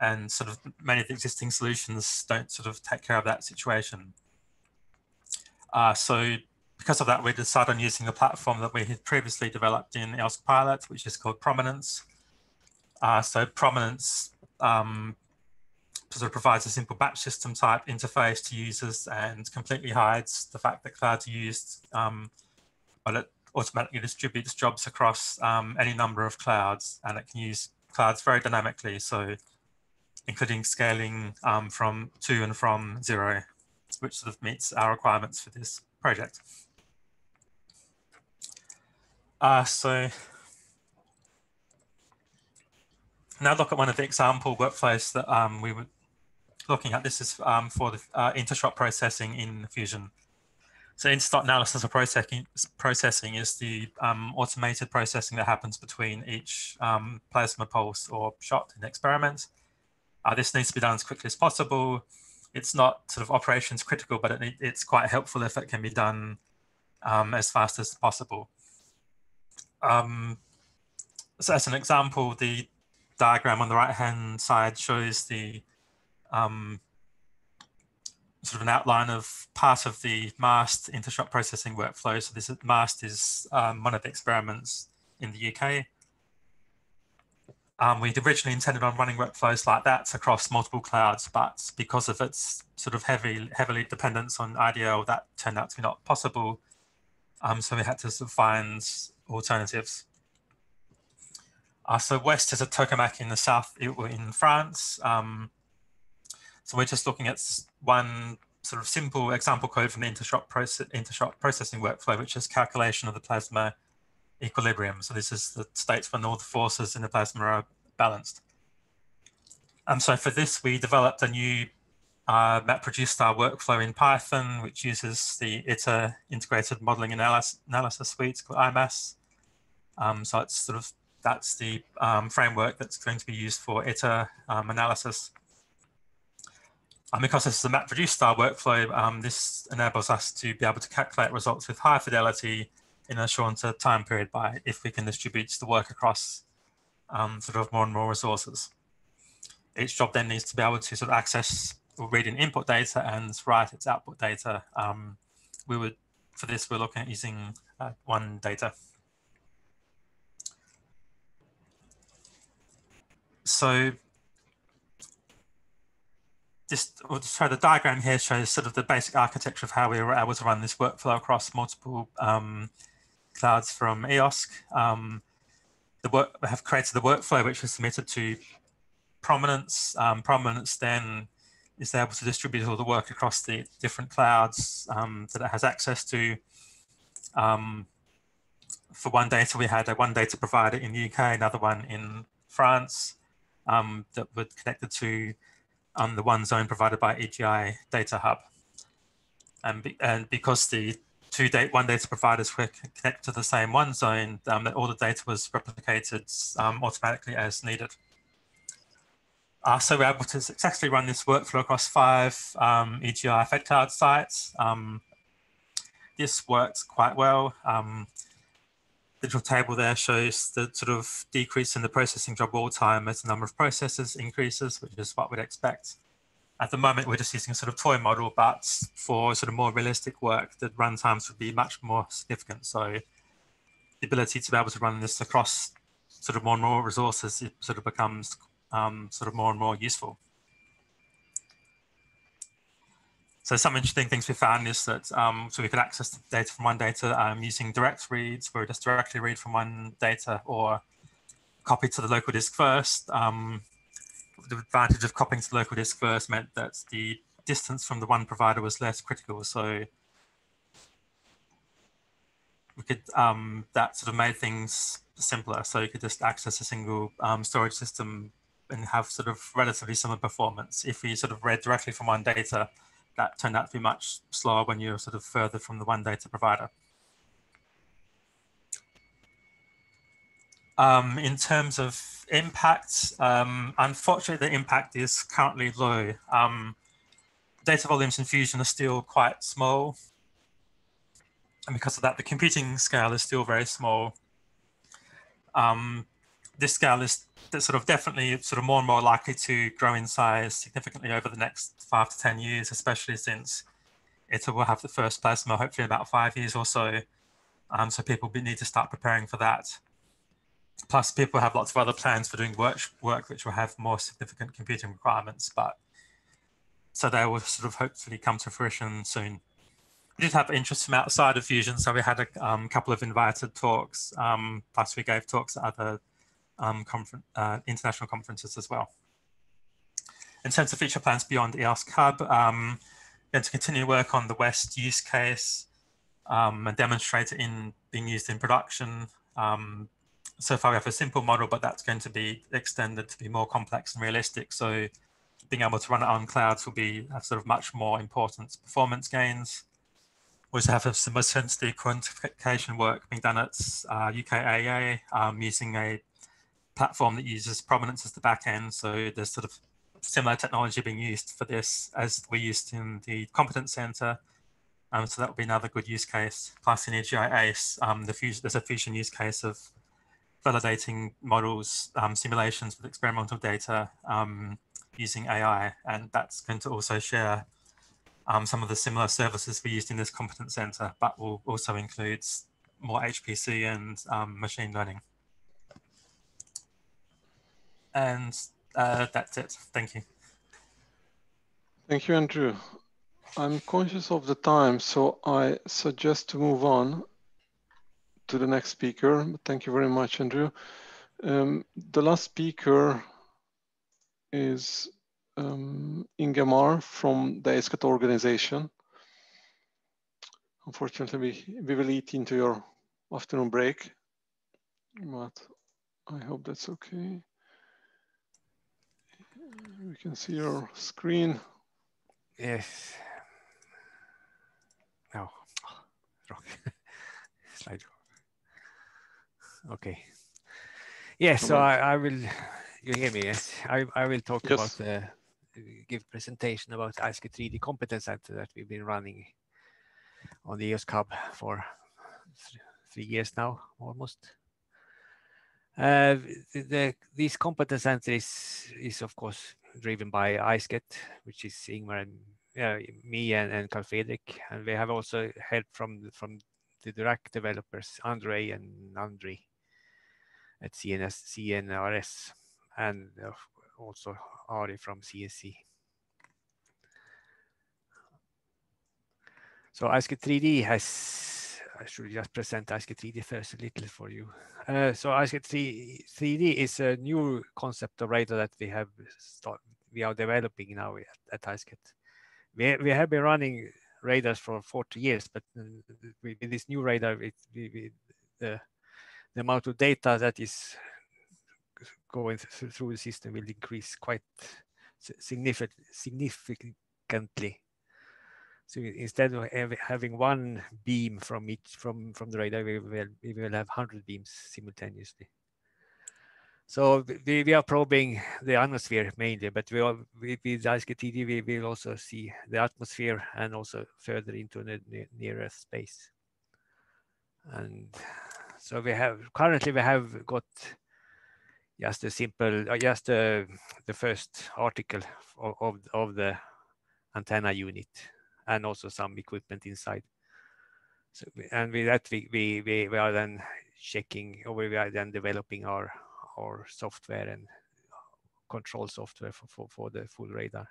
And sort of many of the existing solutions don't sort of take care of that situation. Uh, so because of that, we decided on using a platform that we had previously developed in EOSC Pilot, which is called Prominence. Uh, so Prominence um, sort of provides a simple batch system type interface to users and completely hides the fact that clouds are used, um, but it automatically distributes jobs across um, any number of clouds and it can use clouds very dynamically. So including scaling um, from to and from zero, which sort of meets our requirements for this project. Uh, so now look at one of the example workflows that um, we were looking at. This is um, for the uh, intershot processing in Fusion. So intershot analysis of processing, processing is the um, automated processing that happens between each um, plasma pulse or shot in experiment. Uh, this needs to be done as quickly as possible. It's not sort of operations critical, but it, it's quite helpful if it can be done um, as fast as possible. Um, so as an example, the diagram on the right-hand side shows the um, sort of an outline of part of the MAST intershot processing workflow. So this MAST is um, one of the experiments in the UK. Um, we'd originally intended on running workflows like that across multiple clouds, but because of its sort of heavy, heavily dependence on IDL, that turned out to be not possible. Um, so we had to sort of find alternatives. Uh, so WEST is a tokamak in the south in France. Um, so we're just looking at one sort of simple example code from the intershot, process, intershot processing workflow, which is calculation of the plasma equilibrium. So this is the states when all the forces in the plasma are balanced. And so for this, we developed a new uh, MapReduce style workflow in Python, which uses the ITER integrated modeling analysis, analysis suite called IMAS. Um, so it's sort of, that's the um, framework that's going to be used for ITER um, analysis. And because this is a map MapReduce style workflow, um, this enables us to be able to calculate results with high fidelity in a shorter time period by if we can distribute the work across um, sort of more and more resources. Each job then needs to be able to sort of access or read in input data and write its output data. Um, we would, for this, we're looking at using uh, OneData. So just show the diagram here shows sort of the basic architecture of how we were able to run this workflow across multiple um, clouds from EOSC. Um, the work have created the workflow which was submitted to Prominence. Um, Prominence then is able to distribute all the work across the different clouds um, that it has access to. Um, for OneData, we had a OneData provider in the UK, another one in France um, that were connected to um, the Onezone provided by EGI Data Hub. And, be, and because the two date OneData providers were connected to the same Onezone, um, that all the data was replicated um, automatically as needed. Uh, so we're able to successfully run this workflow across five um, EGI Fed Cloud sites. Um, this works quite well. Little table there shows the sort of decrease in the processing job wall time as the number of processes increases, which is what we'd expect. At the moment, we're just using a sort of toy model, but for sort of more realistic work, the run times would be much more significant. So the ability to be able to run this across sort of more and more resources, it sort of becomes um, sort of more and more useful. So some interesting things we found is that um, so we could access the data from OneData um, using direct reads, where we just directly read from OneData or copy to the local disk first. Um, the advantage of copying to the local disk first meant that the distance from the one provider was less critical. So we could um, that sort of made things simpler. So you could just access a single um, storage system and have sort of relatively similar performance. If we sort of read directly from OneData, that turned out to be much slower when you're sort of further from the OneData provider. Um, in terms of impact, um, unfortunately, the impact is currently low. Um, data volumes in Fusion are still quite small. And because of that, the computing scale is still very small. Um, this scale is sort of definitely sort of more and more likely to grow in size significantly over the next five to 10 years, especially since it will have the first plasma, hopefully about five years or so. Um, so people need to start preparing for that. Plus people have lots of other plans for doing work, work which will have more significant computing requirements, but so they will sort of hopefully come to fruition soon. We did have interest from outside of Fusion, so we had a um, couple of invited talks, um, plus we gave talks at other um, uh, international conferences as well. In terms of future plans beyond EOSC Hub, um, to continue work on the WEST use case um, and demonstrate it in being used in production. Um, so far we have a simple model, but that's going to be extended to be more complex and realistic. So being able to run it on clouds will be sort of much more important performance gains. We also have some sensitive quantification work being done at uh, UKAEA um, using a platform that uses prominence as the backend. So there's sort of similar technology being used for this as we used in the competence center. Um, so that would be another good use case. Plus in AGI um, the fusion, there's a fusion use case of validating models, um, simulations with experimental data um, using AI. And that's going to also share um, some of the similar services we used in this competence center, but will also include more HPC and um, machine learning. And uh, that's it. Thank you. Thank you, Andrew. I'm conscious of the time, so I suggest to move on to the next speaker. Thank you very much, Andrew. Um, the last speaker is um, Ingemar from the EISCAT organization. Unfortunately, we, we will eat into your afternoon break, but I hope that's okay. We can see your screen. yes. Oh, wrong slide. Okay. Yes, so I, I will, you hear me, yes? I, I will talk Yes. about the, give presentation about EISCAT 3D Competence Center that we've been running on the EOSC Hub for th- three years now, almost. Uh, the, the, this competence center is, is of course driven by EISCAT, which is Ingmar and uh, me and, and Carl Fredrik. And we have also help from, from the DIRAC developers, Andre and Andre at CNS, CNRS, and also Ari from CSC. So EISCAT 3D has, I should just present EISCAT 3D first a little for you. Uh, so EISCAT 3, 3D is a new concept of radar that we have start, we are developing now at, at EISCAT. We, we have been running radars for 40 years, but uh, with this new radar, it, the, the amount of data that is going through the system will increase quite significant, significantly. So instead of having one beam from each from from the radar, we will we will have hundred beams simultaneously. So we, we are probing the atmosphere mainly, but we are with we will also see the atmosphere and also further into the ne- near Earth space. And so we have currently we have got just a simple uh, just uh, the first article of, of of the antenna unit and also some equipment inside. So and with that we we we, we are then checking or we are then developing our our software and control software for, for, for the full radar.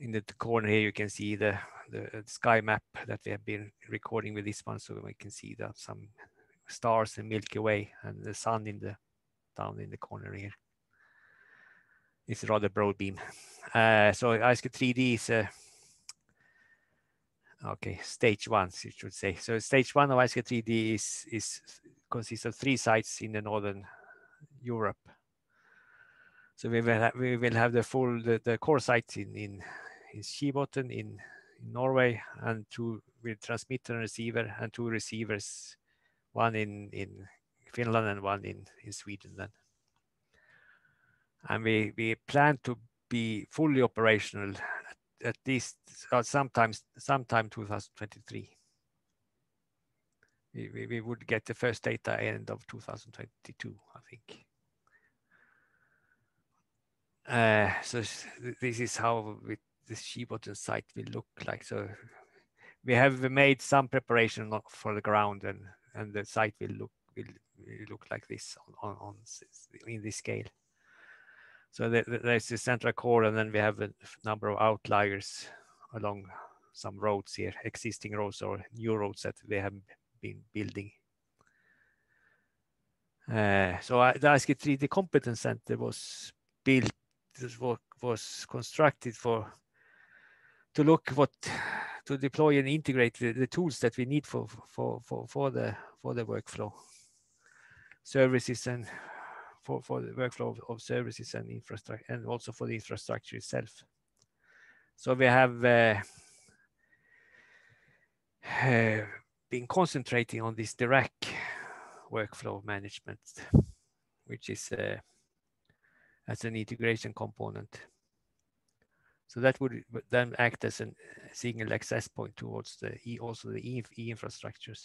In the corner here you can see the the sky map that we have been recording with this one so we can see that some stars and Milky Way and the sun in the down in the corner here. It's rather broad beam. Uh, so EISCAT 3D is a okay stage one, you should say. So stage one of EISCAT 3D is is consists of three sites in the northern Europe. So we will have, we will have the full the, the core sites in in in Skibotn in, in Norway and two with transmitter and receiver and two receivers, one in in Finland and one in in Sweden then. And we we plan to be fully operational at, least uh, sometimes sometime 2023 we, we, we would get the first data end of 2022, I think. Uh, so this is how we, the Skibotn site will look like. So we have made some preparation for the ground, and and the site will look will, will look like this on, on, on in this scale. So the, the- there's the central core, and then we have a number of outliers along some roads here, existing roads or new roads that we have been building. Uh, so I, the EISCAT 3D Competence Center was built, this wa- was constructed for to look what to deploy and integrate the, the tools that we need for for for for the for the workflow services and for for the workflow of, of services and infrastructure and also for the infrastructure itself. So we have uh, uh, been concentrating on this DIRAC workflow management, which is uh, as an integration component. So that would then act as a single access point towards the e, also the e, e infrastructures.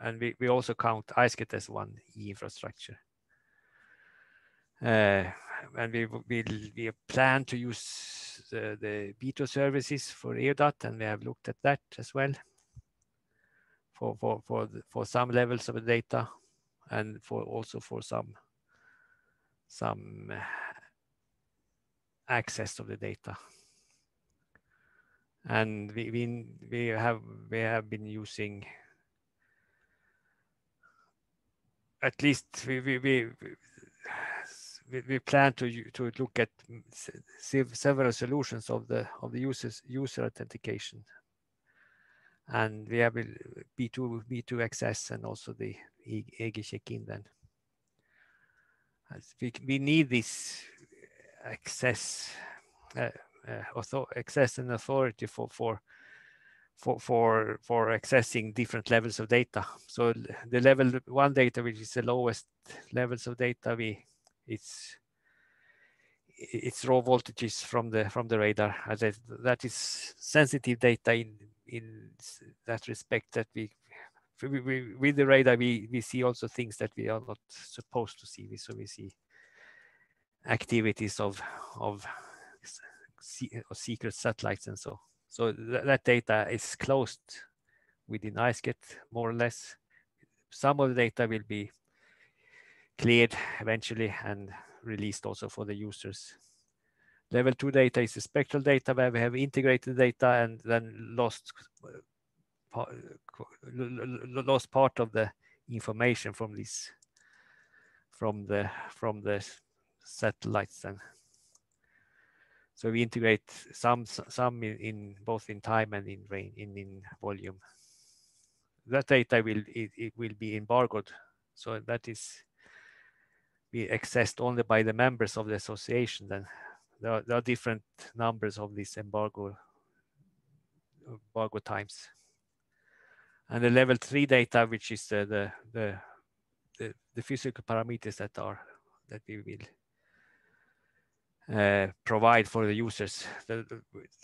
And we, we also count EISCAT as one e infrastructure. Uh, and we w- will we plan to use the, the B2 services for EUDAT, and we have looked at that as well for for for the, for some levels of the data, and for also for some some uh, access of the data. And we we we have we have been using at least we we we, we, plan to to look at se- sev- several solutions of the of the users user authentication and we have B2 B2 access and also the EGI check-in then. As we, we need this access uh, uh, access and authority for for for for for accessing different levels of data. So the level one data, which is the lowest levels of data, we it's it's raw voltages from the from the radar. I, that is sensitive data in in that respect that we, we, we, with the radar we we see also things that we are not supposed to see. So we see activities of of secret satellites and so so th that data is closed within EISCAT, more or less. Some of the data will be cleared eventually and released also for the users. Level two data is the spectral data where we have integrated data and then lost lost part of the information from this from the from the satellites and so we integrate some some in, in both in time and in rain in, in volume. That data will it, it will be embargoed. So that is be accessed only by the members of the association. Then there are, there are different numbers of these embargo embargo times. And the level three data, which is the the the, the, the physical parameters that are that we will uh, provide for the users. The,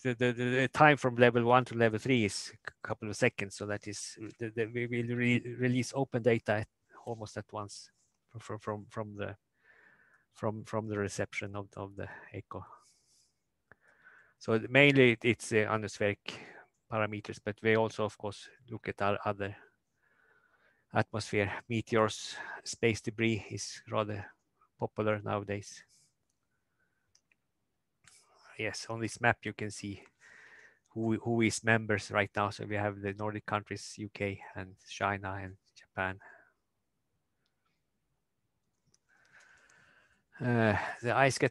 the, the, the, time from level one to level three is a couple of seconds. So that is, we will re release open data almost at once from, from, from the from from the reception of, of the echo. So mainly it's the ionospheric parameters, but we also, of course, look at our other atmosphere, meteors, space debris is rather popular nowadays yes, on this map you can see who who is members right now. So we have the Nordic countries, UK and China and Japan. Uh, the EISCAT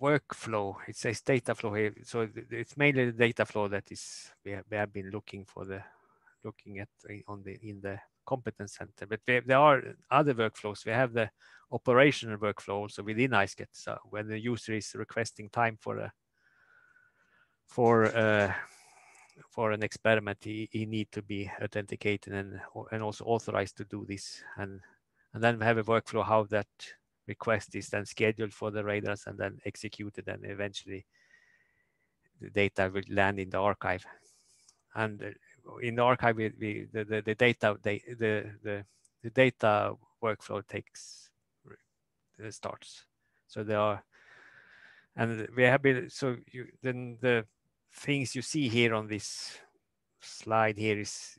workflow, it says data flow here. So it's mainly the data flow that is we have, we have been looking for the looking at on the in the competence center. But we, there are other workflows. We have the operational workflow also within EISCAT. So when the user is requesting time for a for uh, for an experiment, he, he need to be authenticated and and also authorized to do this. And and then we have a workflow how that request is then scheduled for the radars and then executed and eventually the data will land in the archive. And uh, in the archive, we, we the, the, the data the, the the data workflow takes starts. So there are, and we have been, so you, then the things you see here on this slide here is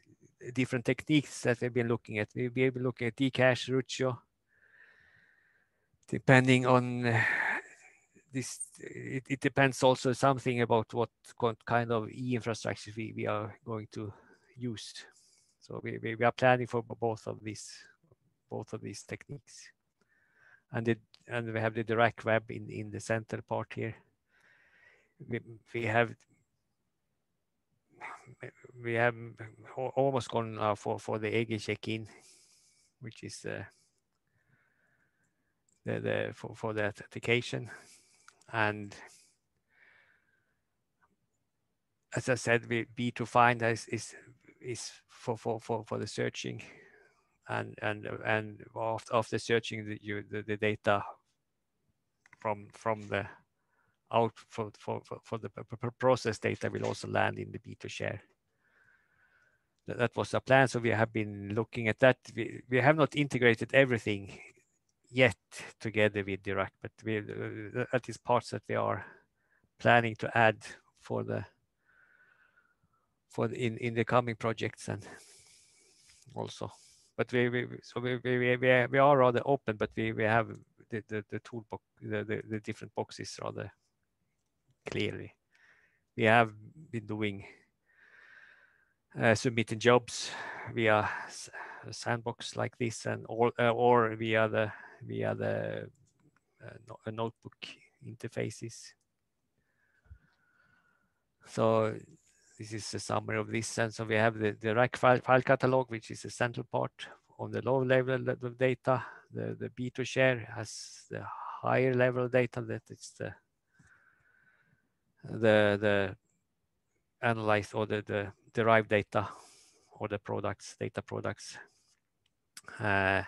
different techniques that we've been looking at. We'll be able to look at dCache, Rucio, depending on this, it, it, depends also something about what kind of e-infrastructure we, we are going to use. So we, we, are planning for both of these, both of these techniques and the, and we have the direct web in in the center part here. We, we have we have almost gone uh, for for the EGI check-in, which is uh, the the for, for the authentication, and as I said, we B2Find is is is for for for for the searching. And and and after searching the, you, the, the data from from the out for, for, for the process data will also land in the B2Share. That was the plan. So we have been looking at that. We, we have not integrated everything yet together with DIRAC, but we, uh, that is parts that we are planning to add for the for the, in in the coming projects and also but we, we so we, we, we, we are rather open, but we, we have the, the, the toolbox, the, the, the different boxes rather clearly. We have been doing uh, submitting jobs via sandbox like this and or uh, or via the via the uh, notebook interfaces. So this is a summary of this. And so we have the, the rack file, file catalog, which is the central part on the low level of data. The, the B2Share has the higher level data that it's the the the analyzed or the, the derived data or the products, data products. Uh,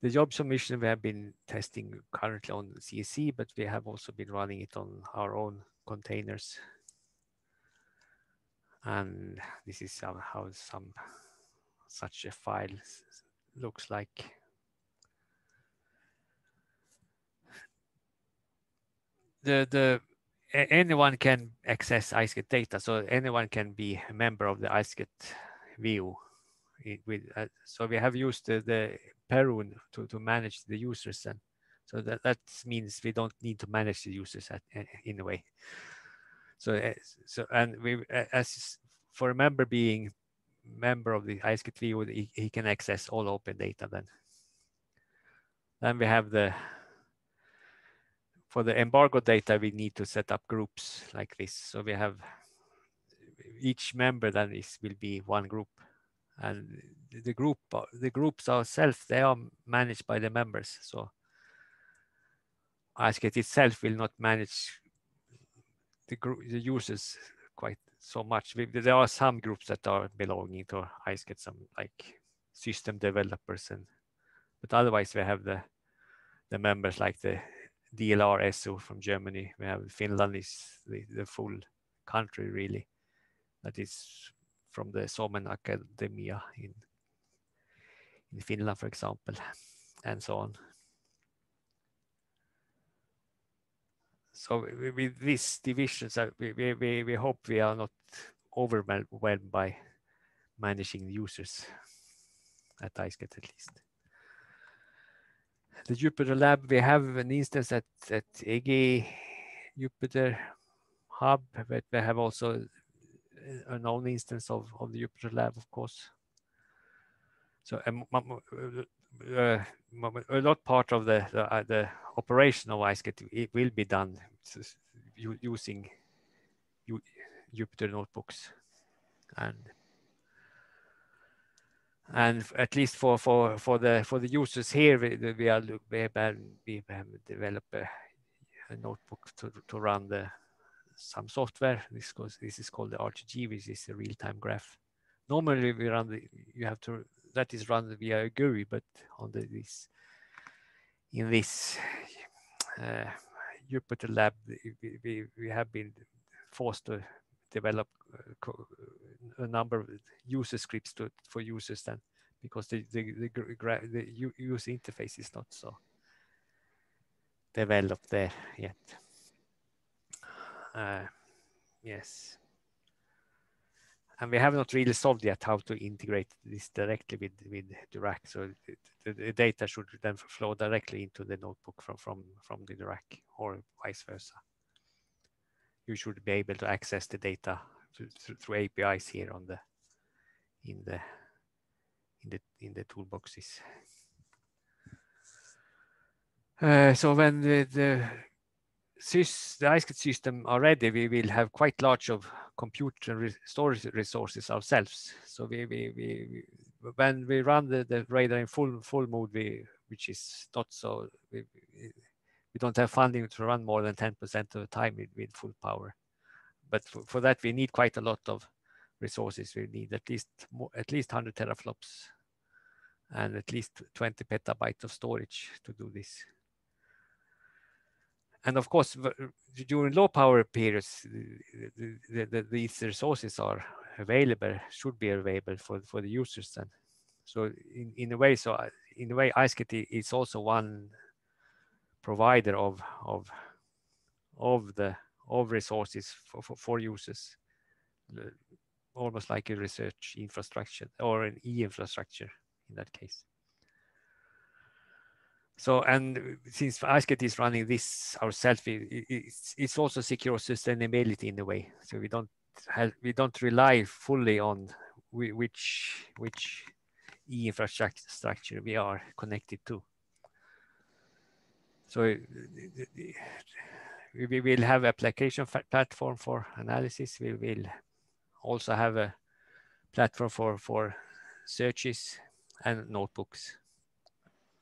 the job submission we have been testing currently on CSC, but we have also been running it on our own containers. And this is how some such a file looks like. The, the anyone can access EISCAT data, so anyone can be a member of the EISCAT view. With, uh, so we have used the, the Perun to, to manage the users and so that, that means we don't need to manage the users at, in a way. So, so and we as for a member being member of the EISCAT view, he, he can access all open data then. Then we have the for the embargo data, we need to set up groups like this. So we have each member then is will be one group, and the group the groups ourselves they are managed by the members. So EISCAT itself will not manage the group the users quite so much. We, there are some groups that are belonging to EISCAT, some like system developers, and but otherwise we have the the members like the DLR SO from Germany. We have Finland is the, the full country really. That is from the Suomen Academia in in Finland, for example, and so on. So with these divisions, uh, we, we, we hope we are not overwhelmed by managing users at EISCAT at least the Jupyter Lab, we have an instance at, at EGI Jupyter Hub, but we have also an own instance of, of the Jupyter Lab, of course. So um, uh, a lot part of the the, uh, the operation of EISCAT it will be done using Jupyter notebooks and and at least for for for the for the users here we, we are we have, we have developed a, a, notebook to, to run the some software. This goes this is called the RTG which is a real-time graph. Normally we run the you have to that is run via a GUI but on the this in this uh, Jupyter lab we, we, we have been forced to develop uh, a number of user scripts to, for users then because the, the, the, the user interface is not so developed there yet. Uh, yes. And we have not really solved yet how to integrate this directly with, with DIRAC. So the, the, data should then flow directly into the notebook from, from, from the DIRAC or vice versa you should be able to access the data through, through APIs here on the in the in the in the toolboxes. Uh, so when the, the sys, the EISCAT system are ready, we will have quite large of compute and re storage resources ourselves. So we, we, we, when we run the, the radar in full full mode, we, which is not so, we, we don't have funding to run more than 10% of the time with, full power. But for, for, that, we need quite a lot of resources. We need at least more, at least 100 teraflops and at least 20 petabytes of storage to do this. And of course, during low power periods, the, the, the, these resources are available, should be available for, for the users then. So in, in a way, so in a way, EISCAT is also one provider of of of the of resources for, for, for users. Almost like a research infrastructure or an e-infrastructure in that case. So and since EISCAT is running this ourselves it, it's, it's also secure sustainability in a way. So we don't have we don't rely fully on which which e-infrastructure we are connected to so uh, we will have application platform for analysis. We will also have a platform for, for searches and notebooks.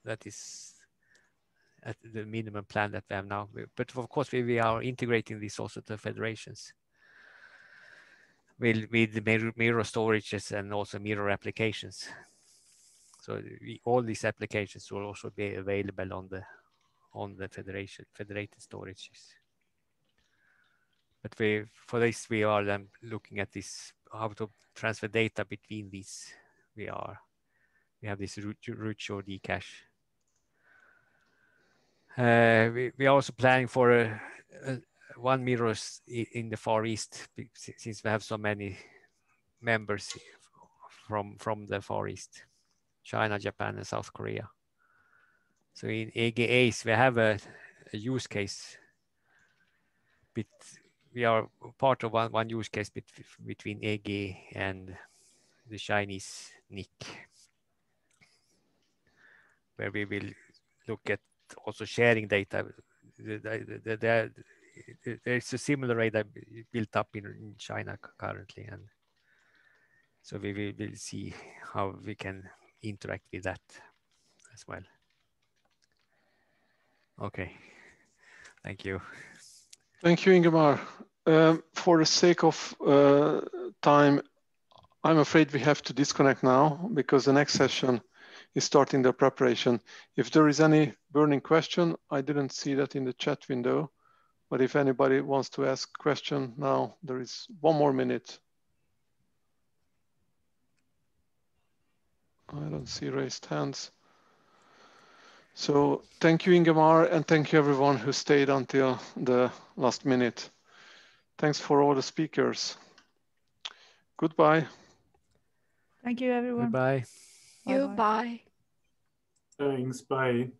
That is at the minimum plan that we have now. But of course, we, we are integrating this also to federations with, with mirror, mirror storages and also mirror applications. So we, all these applications will also be available on the on the federation federated storages. But we for this we are looking at this how to transfer data between these. We are we have this root, root show cache. Uh, we, we are also planning for a, a, one mirrors in the Far East since we have so many members from, from the Far East, China, Japan, and South Korea. So in EGI-ACE, we have a, a use case, we are part of one, one use case between EGI and the Chinese NIC, where we will look at also sharing data. There, there's a similar radar built up in, in China currently, and so we will see how we can interact with that as well. Okay, thank you. Thank you, Ingemar. Um, for the sake of uh, time, I'm afraid we have to disconnect now because the next session is starting the preparation. If there is any burning question, I didn't see that in the chat window, but if anybody wants to ask question now, there is one more minute. I don't see raised hands. So thank you, Ingemar, and thank you everyone who stayed until the last minute. Thanks for all the speakers. Goodbye. Thank you, everyone. Goodbye. You bye. Thanks. Bye.